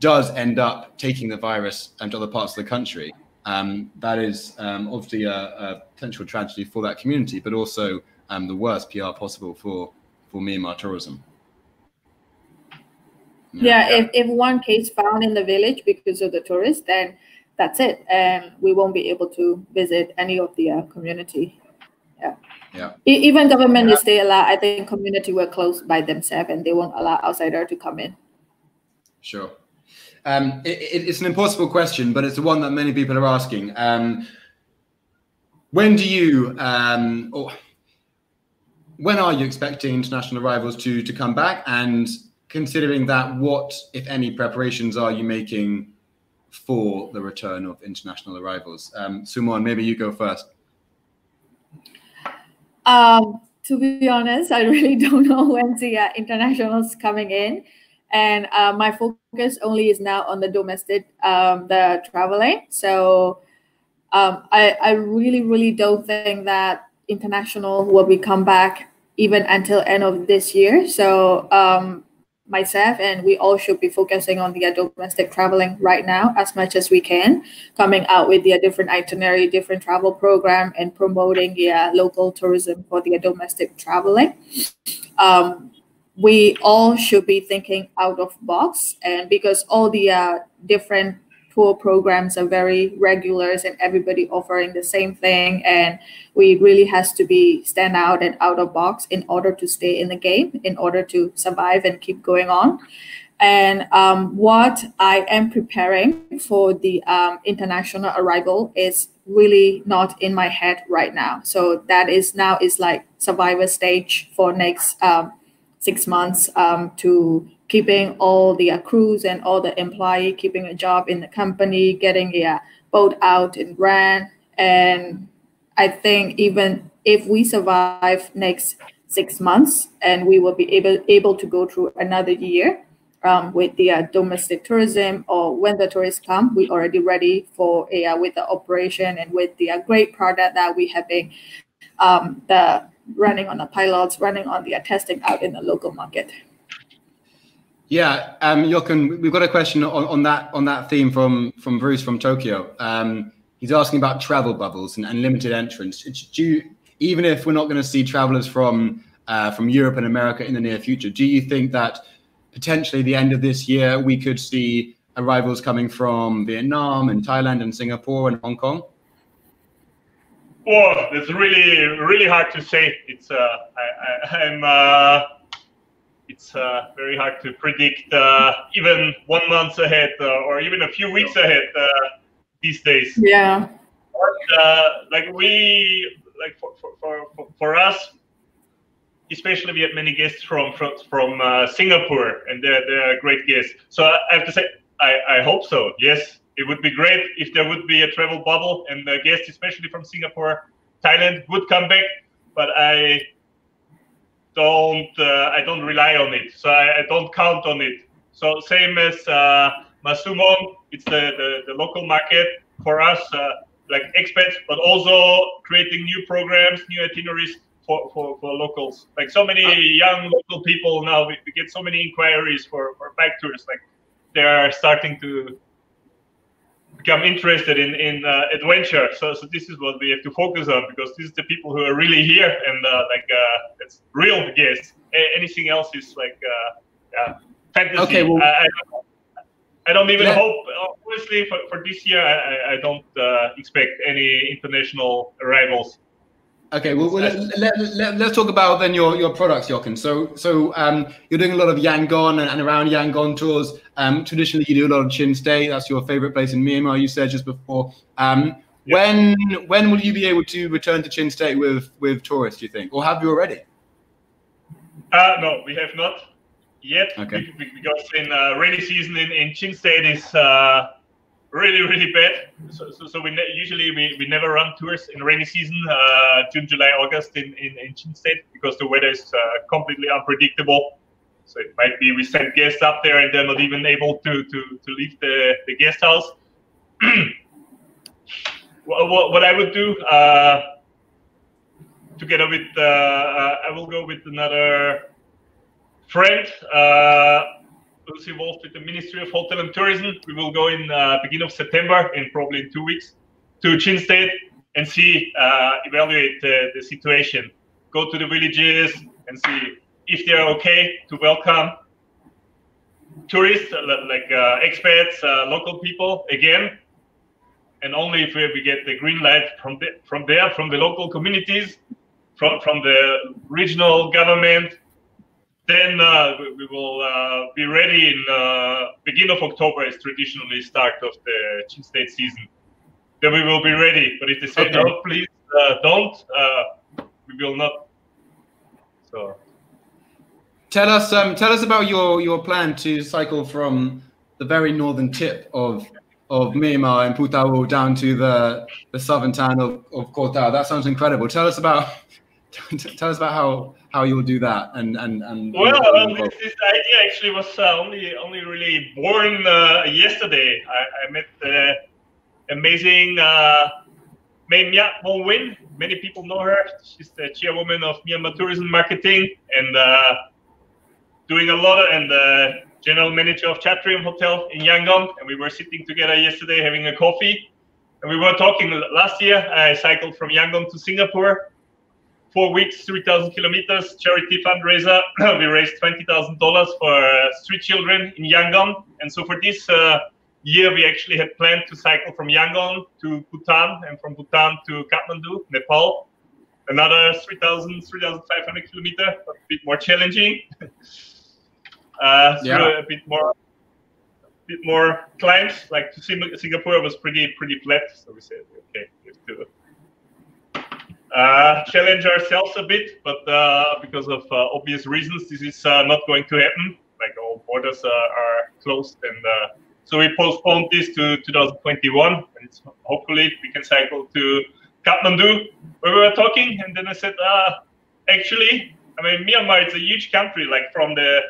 does end up taking the virus to other parts of the country, um, that is um, obviously a, a, potential tragedy for that community, but also um, the worst PR possible for for Myanmar tourism. Yeah, yeah, if, if one case found in the village because of the tourists, then that's it. And we won't be able to visit any of the uh, community. Yeah. Yeah. even government yeah. is they allow, I think community will close by themselves and they won't allow outsider to come in. Sure. Um, it, it's an impossible question, but it's the one that many people are asking. Um, when do you, um, or when are you expecting international arrivals to to come back? And considering that, what, if any, preparations are you making for the return of international arrivals? Um, Sumon, maybe you go first. Um, to be honest, I really don't know when the uh, internationals coming in, and uh, my focus only is now on the domestic, um, the traveling. So um, I, I really, really don't think that international will be come back even until end of this year. So um, myself and we all should be focusing on the domestic traveling right now as much as we can, coming out with the different itinerary, different travel program, and promoting the uh, local tourism for the domestic traveling. Um, we all should be thinking out of box, and because all the uh, different tour programs are very regulars and everybody offering the same thing and we really has to be stand out and out of box in order to stay in the game in order to survive and keep going on. And um, what i am preparing for the um, international arrival is really not in my head right now. So that is now is like survivor stage for next um, six months um, to keeping all the crews and all the employee keeping a job in the company, getting a uh, boat out and ran. And I think even if we survive next six months and we will be able able to go through another year um, with the uh, domestic tourism or when the tourists come, we already ready for a uh, with the operation and with the uh, great product that we have been um, the running on the pilots, running on the uh, testing out in the local market. Yeah, um, Jochen, we've got a question on, on that on that theme from from Bruce from Tokyo. Um, he's asking about travel bubbles and, and limited entrance. Do you, even if we're not going to see travelers from uh, from Europe and America in the near future, do you think that potentially the end of this year we could see arrivals coming from Vietnam and Thailand and Singapore and Hong Kong? Oh, it's really really hard to say. It's uh, I, I, am uh, it's uh, very hard to predict uh, even one month ahead uh, or even a few weeks ahead uh, these days. Yeah. But, uh, like we, like for, for, for, for, us, especially we have many guests from from, from uh, Singapore, and they're, they're great guests. So I have to say, I, I hope so. Yes, it would be great if there would be a travel bubble and the guests, especially from Singapore, Thailand, would come back. But I don't uh, I don't rely on it, so I, I, don't count on it. So same as uh, Ma Sumon, it's the, the, the, local market for us, uh, like expats, but also creating new programs, new itineraries for, for, for locals. Like so many young local people now, we, we get so many inquiries for, for bike tours. Like they're starting to become interested in in uh, adventure. So, so this is what we have to focus on because these are the people who are really here and uh, like uh, it's real guests. A- anything else is like uh, yeah, fantasy. Okay, well, I, I, I don't even yeah. hope. Honestly, for, for this year, I, I don't uh, expect any international arrivals. Okay, well, well let, let, let, us talk about then your, your products, Jochen. So, so um, you're doing a lot of Yangon and, and around Yangon tours. Um, traditionally, you do a lot of Chin State. That's your favorite place in Myanmar. You said just before. Um, yeah. When when will you be able to return to Chin State with with tourists? Do you think, or have you already? Uh, no, we have not yet. Okay. Because in uh, rainy season in, in Chin State is uh, really really bad. So, so, so we ne- usually we, we never run tours in rainy season, uh, June, July, August in, in, in Chin State because the weather is uh, completely unpredictable. So it might be we send guests up there and they're not even able to to, to leave the, the guest house. what, what I would do uh, together with uh, uh, I will go with another friend uh, who's involved with the Ministry of Hotel and Tourism. We will go in uh, beginning of September, in probably in two weeks, to Chin State and see, uh, evaluate the, the situation. Go to the villages and see if they're okay to welcome tourists like uh, expats, uh, local people again, and only if we get the green light from the, from there, from the local communities, from from the regional government, then uh, we, we, will uh, be ready in uh, beginning of October is traditionally start of the Chin State season. Then we will be ready. But if they say okay. no, please uh, don't, uh, we will not. So. Tell us, um, tell us about your your plan to cycle from the very northern tip of of Myanmar and Wo down to the the southern town of of Kawthaung. That sounds incredible. Tell us about tell us about how how you'll do that and and and. Well, well this, this, idea actually was uh, only only really born uh, yesterday. I, I met the amazing uh, May Myat Win. Many people know her. She's the chairwoman of Myanmar Tourism Marketing and uh, doing a lot of, and the general manager of Chatrium Hotel in Yangon. And we were sitting together yesterday having a coffee. And we were talking last year. I cycled from Yangon to Singapore four weeks, 3,000 kilometers, charity fundraiser. we raised $20,000 for street children in Yangon. And so for this uh, year, we actually had planned to cycle from Yangon to Bhutan and from Bhutan to Kathmandu, Nepal. Another 3,000, 3,500 kilometer, a bit more challenging. uh, yeah. a bit more bit more climbs. Like to Singapore was pretty pretty flat, so we said okay, we have to uh, challenge ourselves a bit, but uh, because of uh, obvious reasons, this is uh, not going to happen. Like all borders uh, are closed, and so we postponed this to 2021. And hopefully we can cycle to Kathmandu, where we were talking. And then I said, actually, I mean, Myanmar is a huge country. Like from the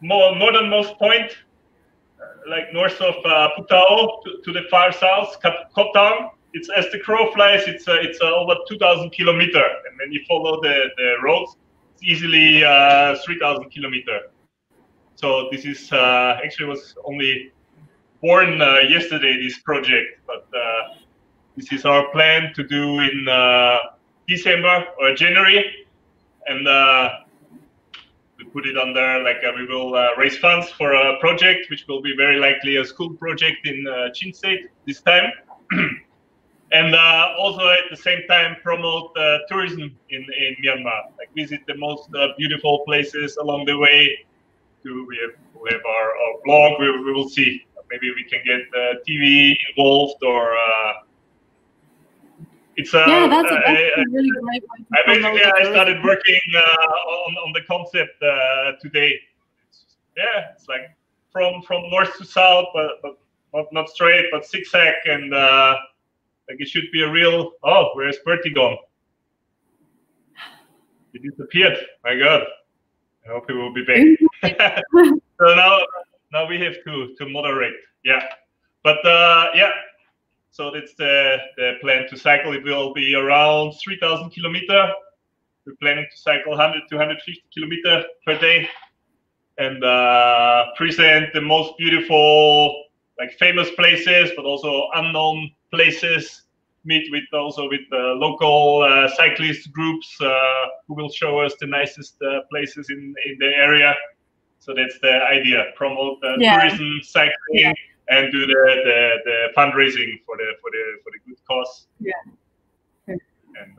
more northernmost point, like north of Putao to, to, the far south, Kawthaung it's as the crow flies. It's uh, it's uh, over 2,000 kilometer, and then you follow the the roads, it's easily uh, 3,000 kilometer. So this is uh, actually was only born uh, yesterday. This project, but uh, this is our plan to do in December or January, and we put it under like we will raise funds for a project, which will be very likely a school project in Chin State this time. and uh, also at the same time promote uh, tourism in, in Myanmar, like visit the most uh, beautiful places along the way. To we have, we have our, our blog. We, we will see. Maybe we can get uh, TV involved or. Uh, it's uh, yeah, that's, a, that's I, really great. I basically I started working on on the concept today. Yeah, it's like from from north to south, but, but not not straight, but zigzag and like it should be a real. Oh, where's Bertie gone? He disappeared. My God. I hope he will be back. so now, now we have to to moderate. Yeah, but uh, yeah. So that's the the plan to cycle. It will be around 3,000 kilometer. We're planning to cycle 100 to 150 kilometer per day, and uh, present the most beautiful, like famous places, but also unknown places meet with also with the local uh, cyclist groups uh, who will show us the nicest uh, places in in the area. So that's the idea promote yeah. tourism cycling yeah. and do the, the, the fundraising for the for the for the good cause. Yeah. And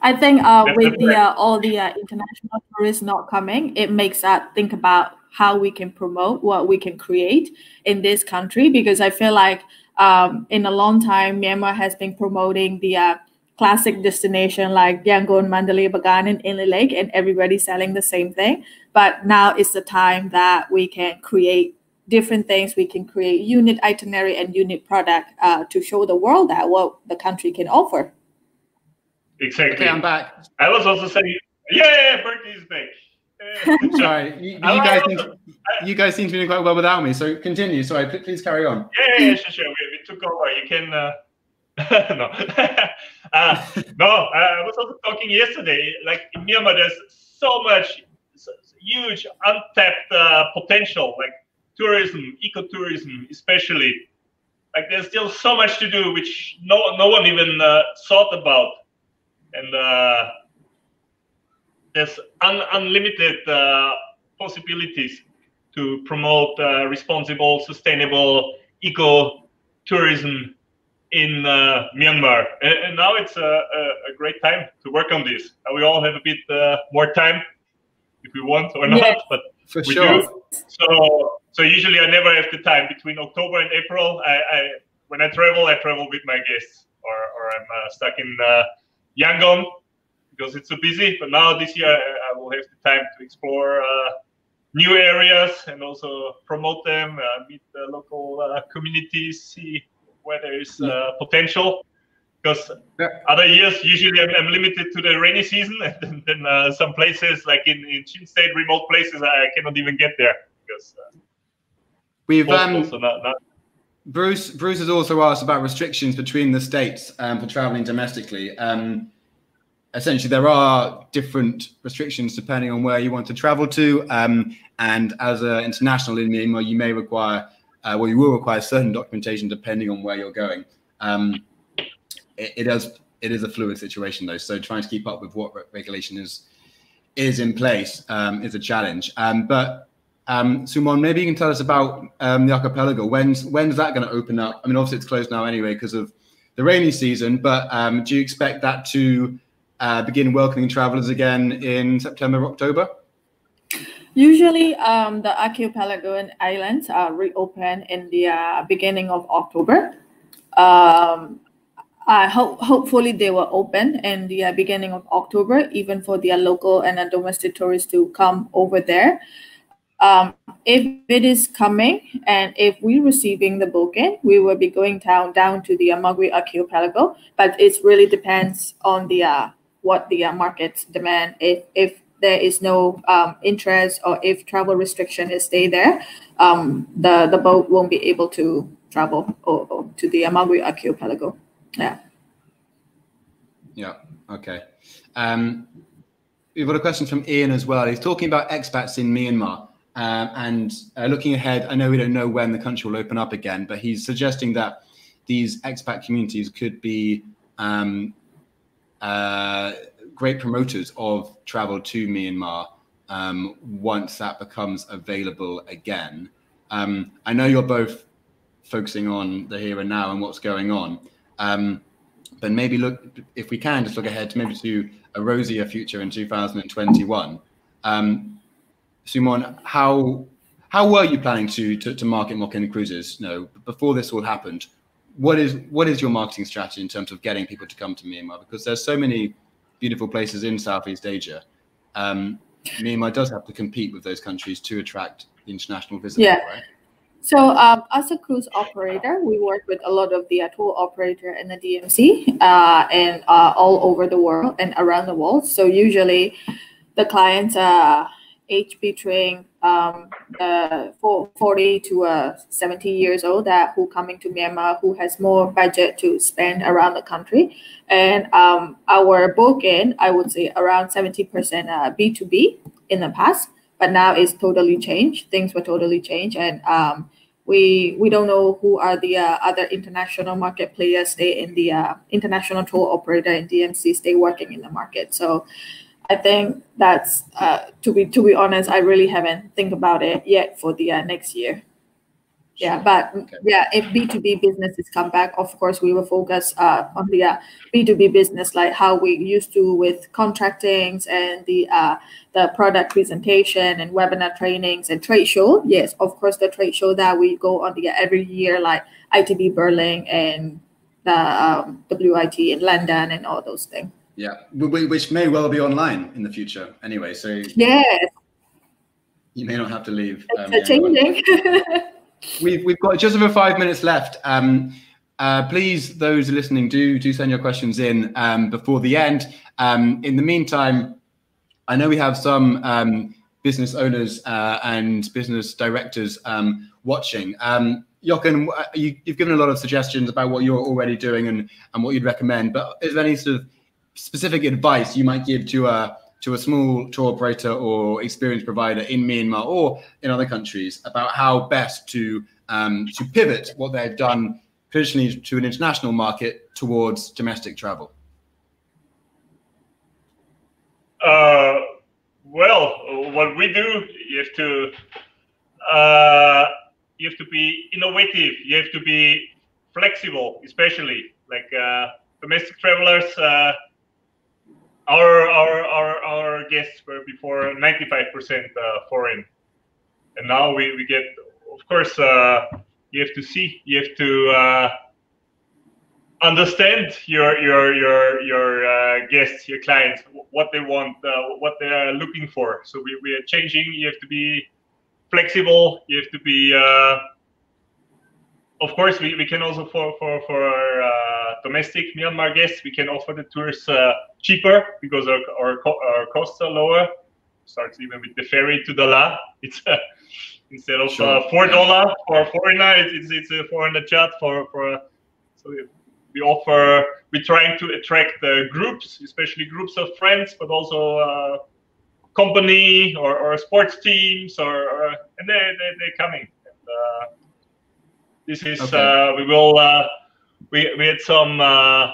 I think uh, with the uh, all the uh, international tourists not coming, it makes us think about how we can promote what we can create in this country because I feel like um, in a long time, Myanmar has been promoting the uh, classic destination like Yangon, Mandalay, Bagan, and Inle Lake, and everybody's selling the same thing. But now is the time that we can create different things. We can create unit itinerary and unit product uh, to show the world that what the country can offer. Exactly. Okay, I'm back. I was also saying, yeah, Bertie is back. Sorry, you, you guys seem to, you guys seem to be doing quite well without me. So continue. Sorry, please carry on. Yeah, yeah, sure, sure. We, we took over. You can. Uh... no, uh, no. I was also talking yesterday. Like in Myanmar, there's so much huge untapped uh, potential, like tourism, ecotourism, especially. Like there's still so much to do, which no no one even uh, thought about, and uh, there's un- unlimited uh, possibilities to promote uh, responsible, sustainable eco tourism in uh, Myanmar. And, and, now it's a, a, a, great time to work on this. we all have a bit uh, more time if we want or not, yeah, but for we sure. do. So, so usually I never have the time between October and April. I, I when I travel, I travel with my guests, or, or I'm uh, stuck in uh, Yangon because it's so busy. But now this year I will have the time to explore uh, new areas and also promote them, uh, meet the local uh, communities, see where there is uh, potential. because other years usually I'm, I'm, limited to the rainy season and then, then uh, some places like in, in Chin State remote places I cannot even get there because uh, we've um, not, not... Bruce Bruce has also asked about restrictions between the states um, for traveling domestically um, essentially there are different restrictions depending on where you want to travel to um, and as an international in Myanmar you may require uh, well you will require certain documentation depending on where you're going um, it, it does it is a fluid situation though so trying to keep up with what regulation is is in place um, is a challenge um, but um, Sumon, maybe you can tell us about um, the archipelago. When's when's that going to open up? I mean, obviously it's closed now anyway because of the rainy season. But um, do you expect that to uh, begin welcoming travelers again in September, October? Usually, um, the archipelago and islands are reopened in the uh, beginning of October. Um, I hope hopefully they will open in the uh, beginning of October, even for the local and domestic tourists to come over there. Um, if it is coming and if we're receiving the booking, we will be going down down to the uh, archipelago. But it really depends on the uh, what the uh, markets demand. If if there is no um, interest or if travel restriction is stay there, um, the the boat won't be able to travel or, or to the Mergui archipelago. Yeah. Yeah. Okay. Um, we've got a question from Ian as well. He's talking about expats in Myanmar. Um, and uh, looking ahead, I know we don't know when the country will open up again, but he's suggesting that these expat communities could be um, uh, great promoters of travel to Myanmar um, once that becomes available again. Um, I know you're both focusing on the here and now and what's going on, um, but maybe look if we can just look ahead to maybe to a rosier future in 2021. Um, Sumon, how how were you planning to to, to market Moken Cruises? no, before this all happened, what is what is your marketing strategy in terms of getting people to come to Myanmar? Because there's so many beautiful places in Southeast Asia. Um, Myanmar does have to compete with those countries to attract international visitors, yeah. right? So um, as a cruise operator, we work with a lot of the uh, tour operator and the DMC uh, and uh, all over the world and around the world. So usually the clients are age between um, uh, 40 to uh, 70 years old that who coming to Myanmar who has more budget to spend around the country. And um, our booking, I would say around 70% uh, B2B in the past, but now it's totally changed. Things were totally changed. And um, we we don't know who are the uh, other international market players stay in the uh, international tour operator in DMC stay working in the market. So I think that's uh, to be to be honest, I really haven't think about it yet for the uh, next year. Yeah, but okay. yeah, if B two B businesses come back, of course we will focus uh, on the uh, B two B business, like how we used to with contractings and the uh, the product presentation and webinar trainings and trade show. Yes, of course the trade show that we go on the every year, like ITB Berlin and the um, WIT in London and all those things. Yeah, which may well be online in the future. Anyway, so yes, you may not have to leave. Um, changing. we've we've got just over five minutes left. Um, uh, please, those listening, do do send your questions in um, before the end. Um, in the meantime, I know we have some um, business owners uh, and business directors um, watching. Um, Jochen, you, have given a lot of suggestions about what you're already doing and, and what you'd recommend, but is there any sort of specific advice you might give to a to a small tour operator or experience provider in Myanmar or in other countries about how best to um, to pivot what they've done traditionally to an international market towards domestic travel? Uh, well, what we do, you have to uh, you have to be innovative. You have to be flexible, especially like uh, domestic travelers uh, our our our, our guests were before 95% uh, foreign. And now we, we get of course uh, you have to see you have to uh, understand your your your your uh, guests your clients what they want uh, what they are looking for. So we, we are changing. You have to be flexible. You have to be uh, of course we, we can also for for for domestic Myanmar guests, we can offer the tours uh, cheaper because our, our, our, costs are lower. Starts even with the ferry to Dala. It's uh, instead of sure. four dollar yeah. for a foreigner, it's it's, a four hundred kyat for for. so we offer we're trying to attract the groups, especially groups of friends, but also company or, or sports teams or, or and they, they they're coming and, uh, this is okay. uh, we will uh, we, we had some uh,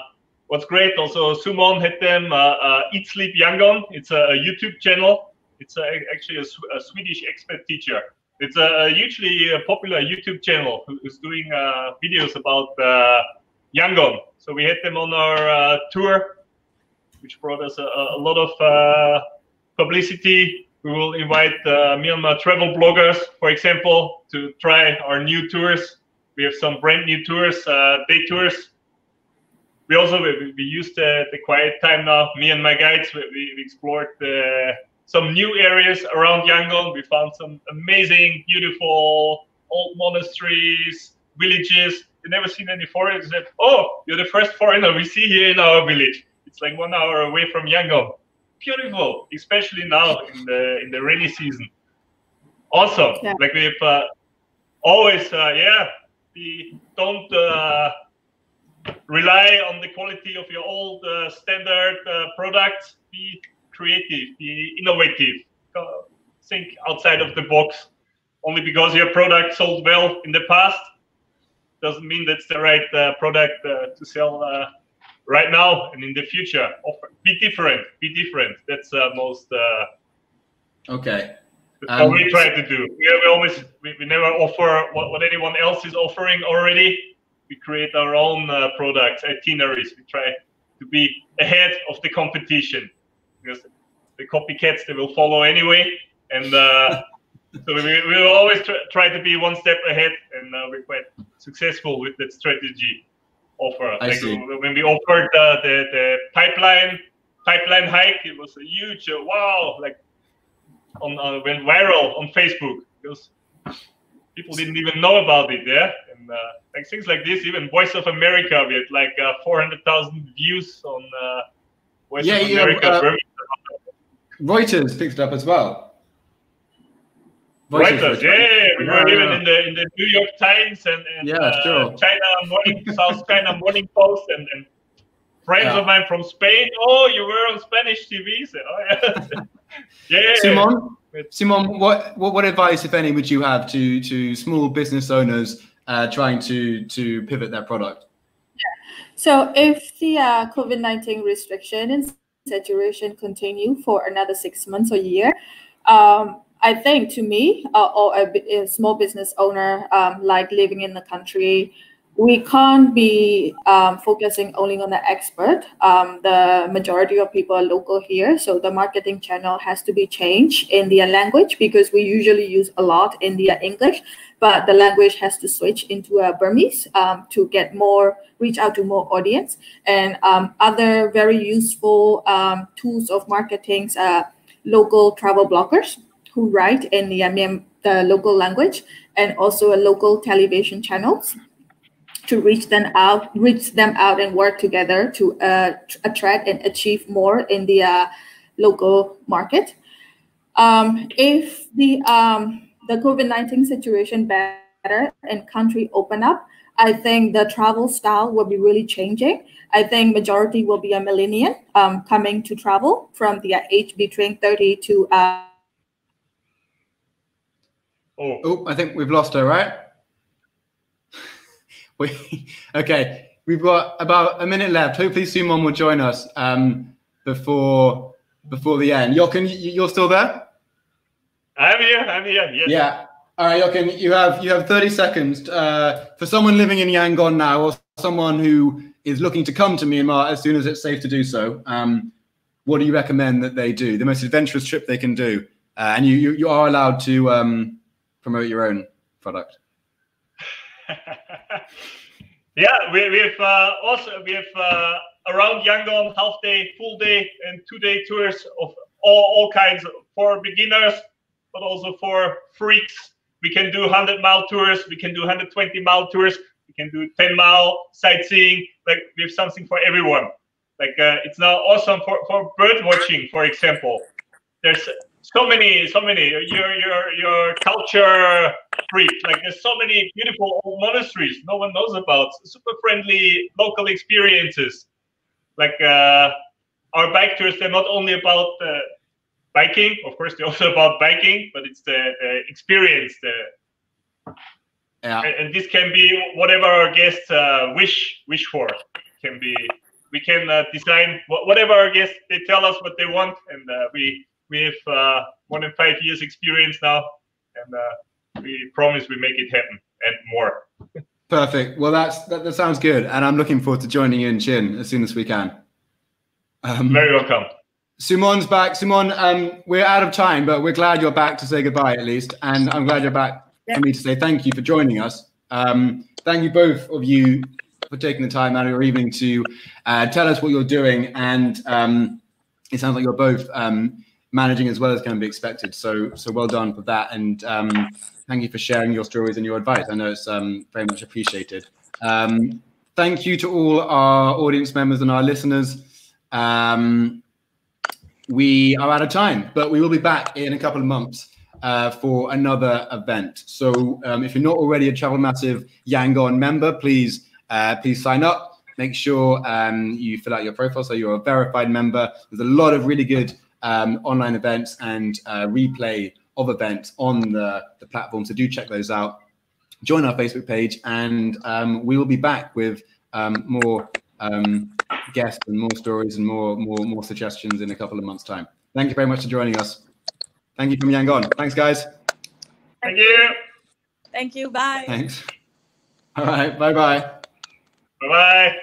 what's great also Sumon hit them uh, uh, eat sleep yangon it's a, a youtube channel it's a, actually a, a, swedish expert teacher it's a, hugely popular youtube channel who's doing videos about yangon so we had them on our tour which brought us a, a lot of publicity. We will invite uh, Myanmar travel bloggers, for example, to try our new tours. We have some brand new tours, uh, day tours. We also we, we used the, the quiet time now. Me and my guides we, we explored the, some new areas around Yangon. We found some amazing, beautiful old monasteries, villages. You never seen any foreigners. Said, "Oh, you're the first foreigner we see here in our village." It's like one hour away from Yangon beautiful, especially now in the in the rainy season. Awesome. Yeah. Like we've uh, always, uh, yeah, we don't uh, rely on the quality of your old uh, standard uh, products. Be creative, be innovative. think outside of the box. Only because your product sold well in the past doesn't mean that's the right product to sell right now and in the future. Be different. Be different. That's uh, most. Uh, okay. That's um, what we try to do. We, we always we, we never offer what, what anyone else is offering already. We create our own uh, products, itineraries. We try to be ahead of the competition because the copycats they will follow anyway, and uh, so we, we will always try, try to be one step ahead, and uh, we're quite successful with that strategy offer. I like see. when we offered the, the, the pipeline pipeline hike, it was a huge uh, wow, like on uh, went viral on Facebook because people didn't even know about it. Yeah, and uh, like things like this, even Voice of America, we had like uh, four hundred thousand views on uh, Voice yeah, of America. Uh, Reuters picked it up as well. Reuters, yeah, we were yeah, even in the in the New York Times and, and yeah, uh, sure. China Morning South China Morning Post and, and friends yeah. of mine from Spain. Oh, you were on Spanish TV. So, oh, yeah. yeah. Sumon, Sumon, what, what what advice, if any, would you have to to small business owners uh, trying to to pivot their product? Yeah. So if the uh, COVID nineteen restriction and saturation continue for another six months or year. Um, I think to me, uh, or a, a, small business owner, um, like living in the country, we can't be um, focusing only on the expert. Um, the majority of people are local here, so the marketing channel has to be changed in their language because we usually use a lot in their English, but the language has to switch into a Burmese um, to get more, reach out to more audience. And um, other very useful um, tools of marketing, uh, local travel bloggers who write in the, the local language and also a local television channels to reach them out, reach them out and work together to uh, attract and achieve more in the uh, local market. Um, if the um, the COVID nineteen situation better and country open up, I think the travel style will be really changing. I think majority will be a millennial um, coming to travel from the age between 30 to uh, Oh. oh, I think we've lost her, right? We, okay, we've got about a minute left. Hopefully, Sumon will join us um, before before the end. Jochen, you're still there? I'm here. I'm here. Yes. Yeah. All right, Jochen, you have you have 30 seconds uh, for someone living in Yangon now, or someone who is looking to come to Myanmar as soon as it's safe to do so. Um, what do you recommend that they do? The most adventurous trip they can do, uh, and you, you, you are allowed to um, promote your own product? yeah, we, we have uh, also we have uh, around Yangon half day, full day, and two day tours of all, all kinds for beginners, but also for freaks. We can do 100 mile tours. We can do 120 mile tours. We can do 10 mile sightseeing. Like we have something for everyone. Like uh, it's now awesome for, for bird watching, for example. There's so many, so many. Your your your culture Like there's so many beautiful old monasteries no one knows about. Super friendly local experiences. Like uh, our bike tours, they're not only about uh, biking. Of course, they're also about biking, but it's the, the experience. The Yeah. and, and this can be whatever our guests uh, wish wish for. Can be we can uh, design wh- whatever our guests they tell us what they want, and uh, we we have uh, more than five years experience now, and uh, we promise we make it happen and more. Perfect. Well, that's that, that sounds good, and I'm looking forward to joining you in Chin as soon as we can. Um, Very welcome. Sumon's back. Sumon, um, we're out of time, but we're glad you're back to say goodbye at least, and I'm glad you're back for me to say thank you for joining us. Um, thank you both of you for taking the time out of your evening to uh, tell us what you're doing, and um, it sounds like you're both um, managing as well as can be expected. So, so well done for that, and um, thank you for sharing your stories and your advice. I know it's um, very much appreciated. Um, thank you to all our audience members and our listeners. Um, we are out of time, but we will be back in a couple of months uh, for another event. So um, if you're not already a Travel Massive Yangon member, please uh, please sign up. Make sure um, you fill out your profile so you're a verified member. There's a lot of really good um, online events and uh, replay of events on the, the platform. So do check those out. Join our Facebook page, and um, we will be back with um, more um, guests and more stories and more more more suggestions in a couple of months' time. Thank you very much for joining us. Thank you from Yangon. Thanks, guys. Thank you. Thank you. Bye. Thanks. All right. Bye bye. Bye bye.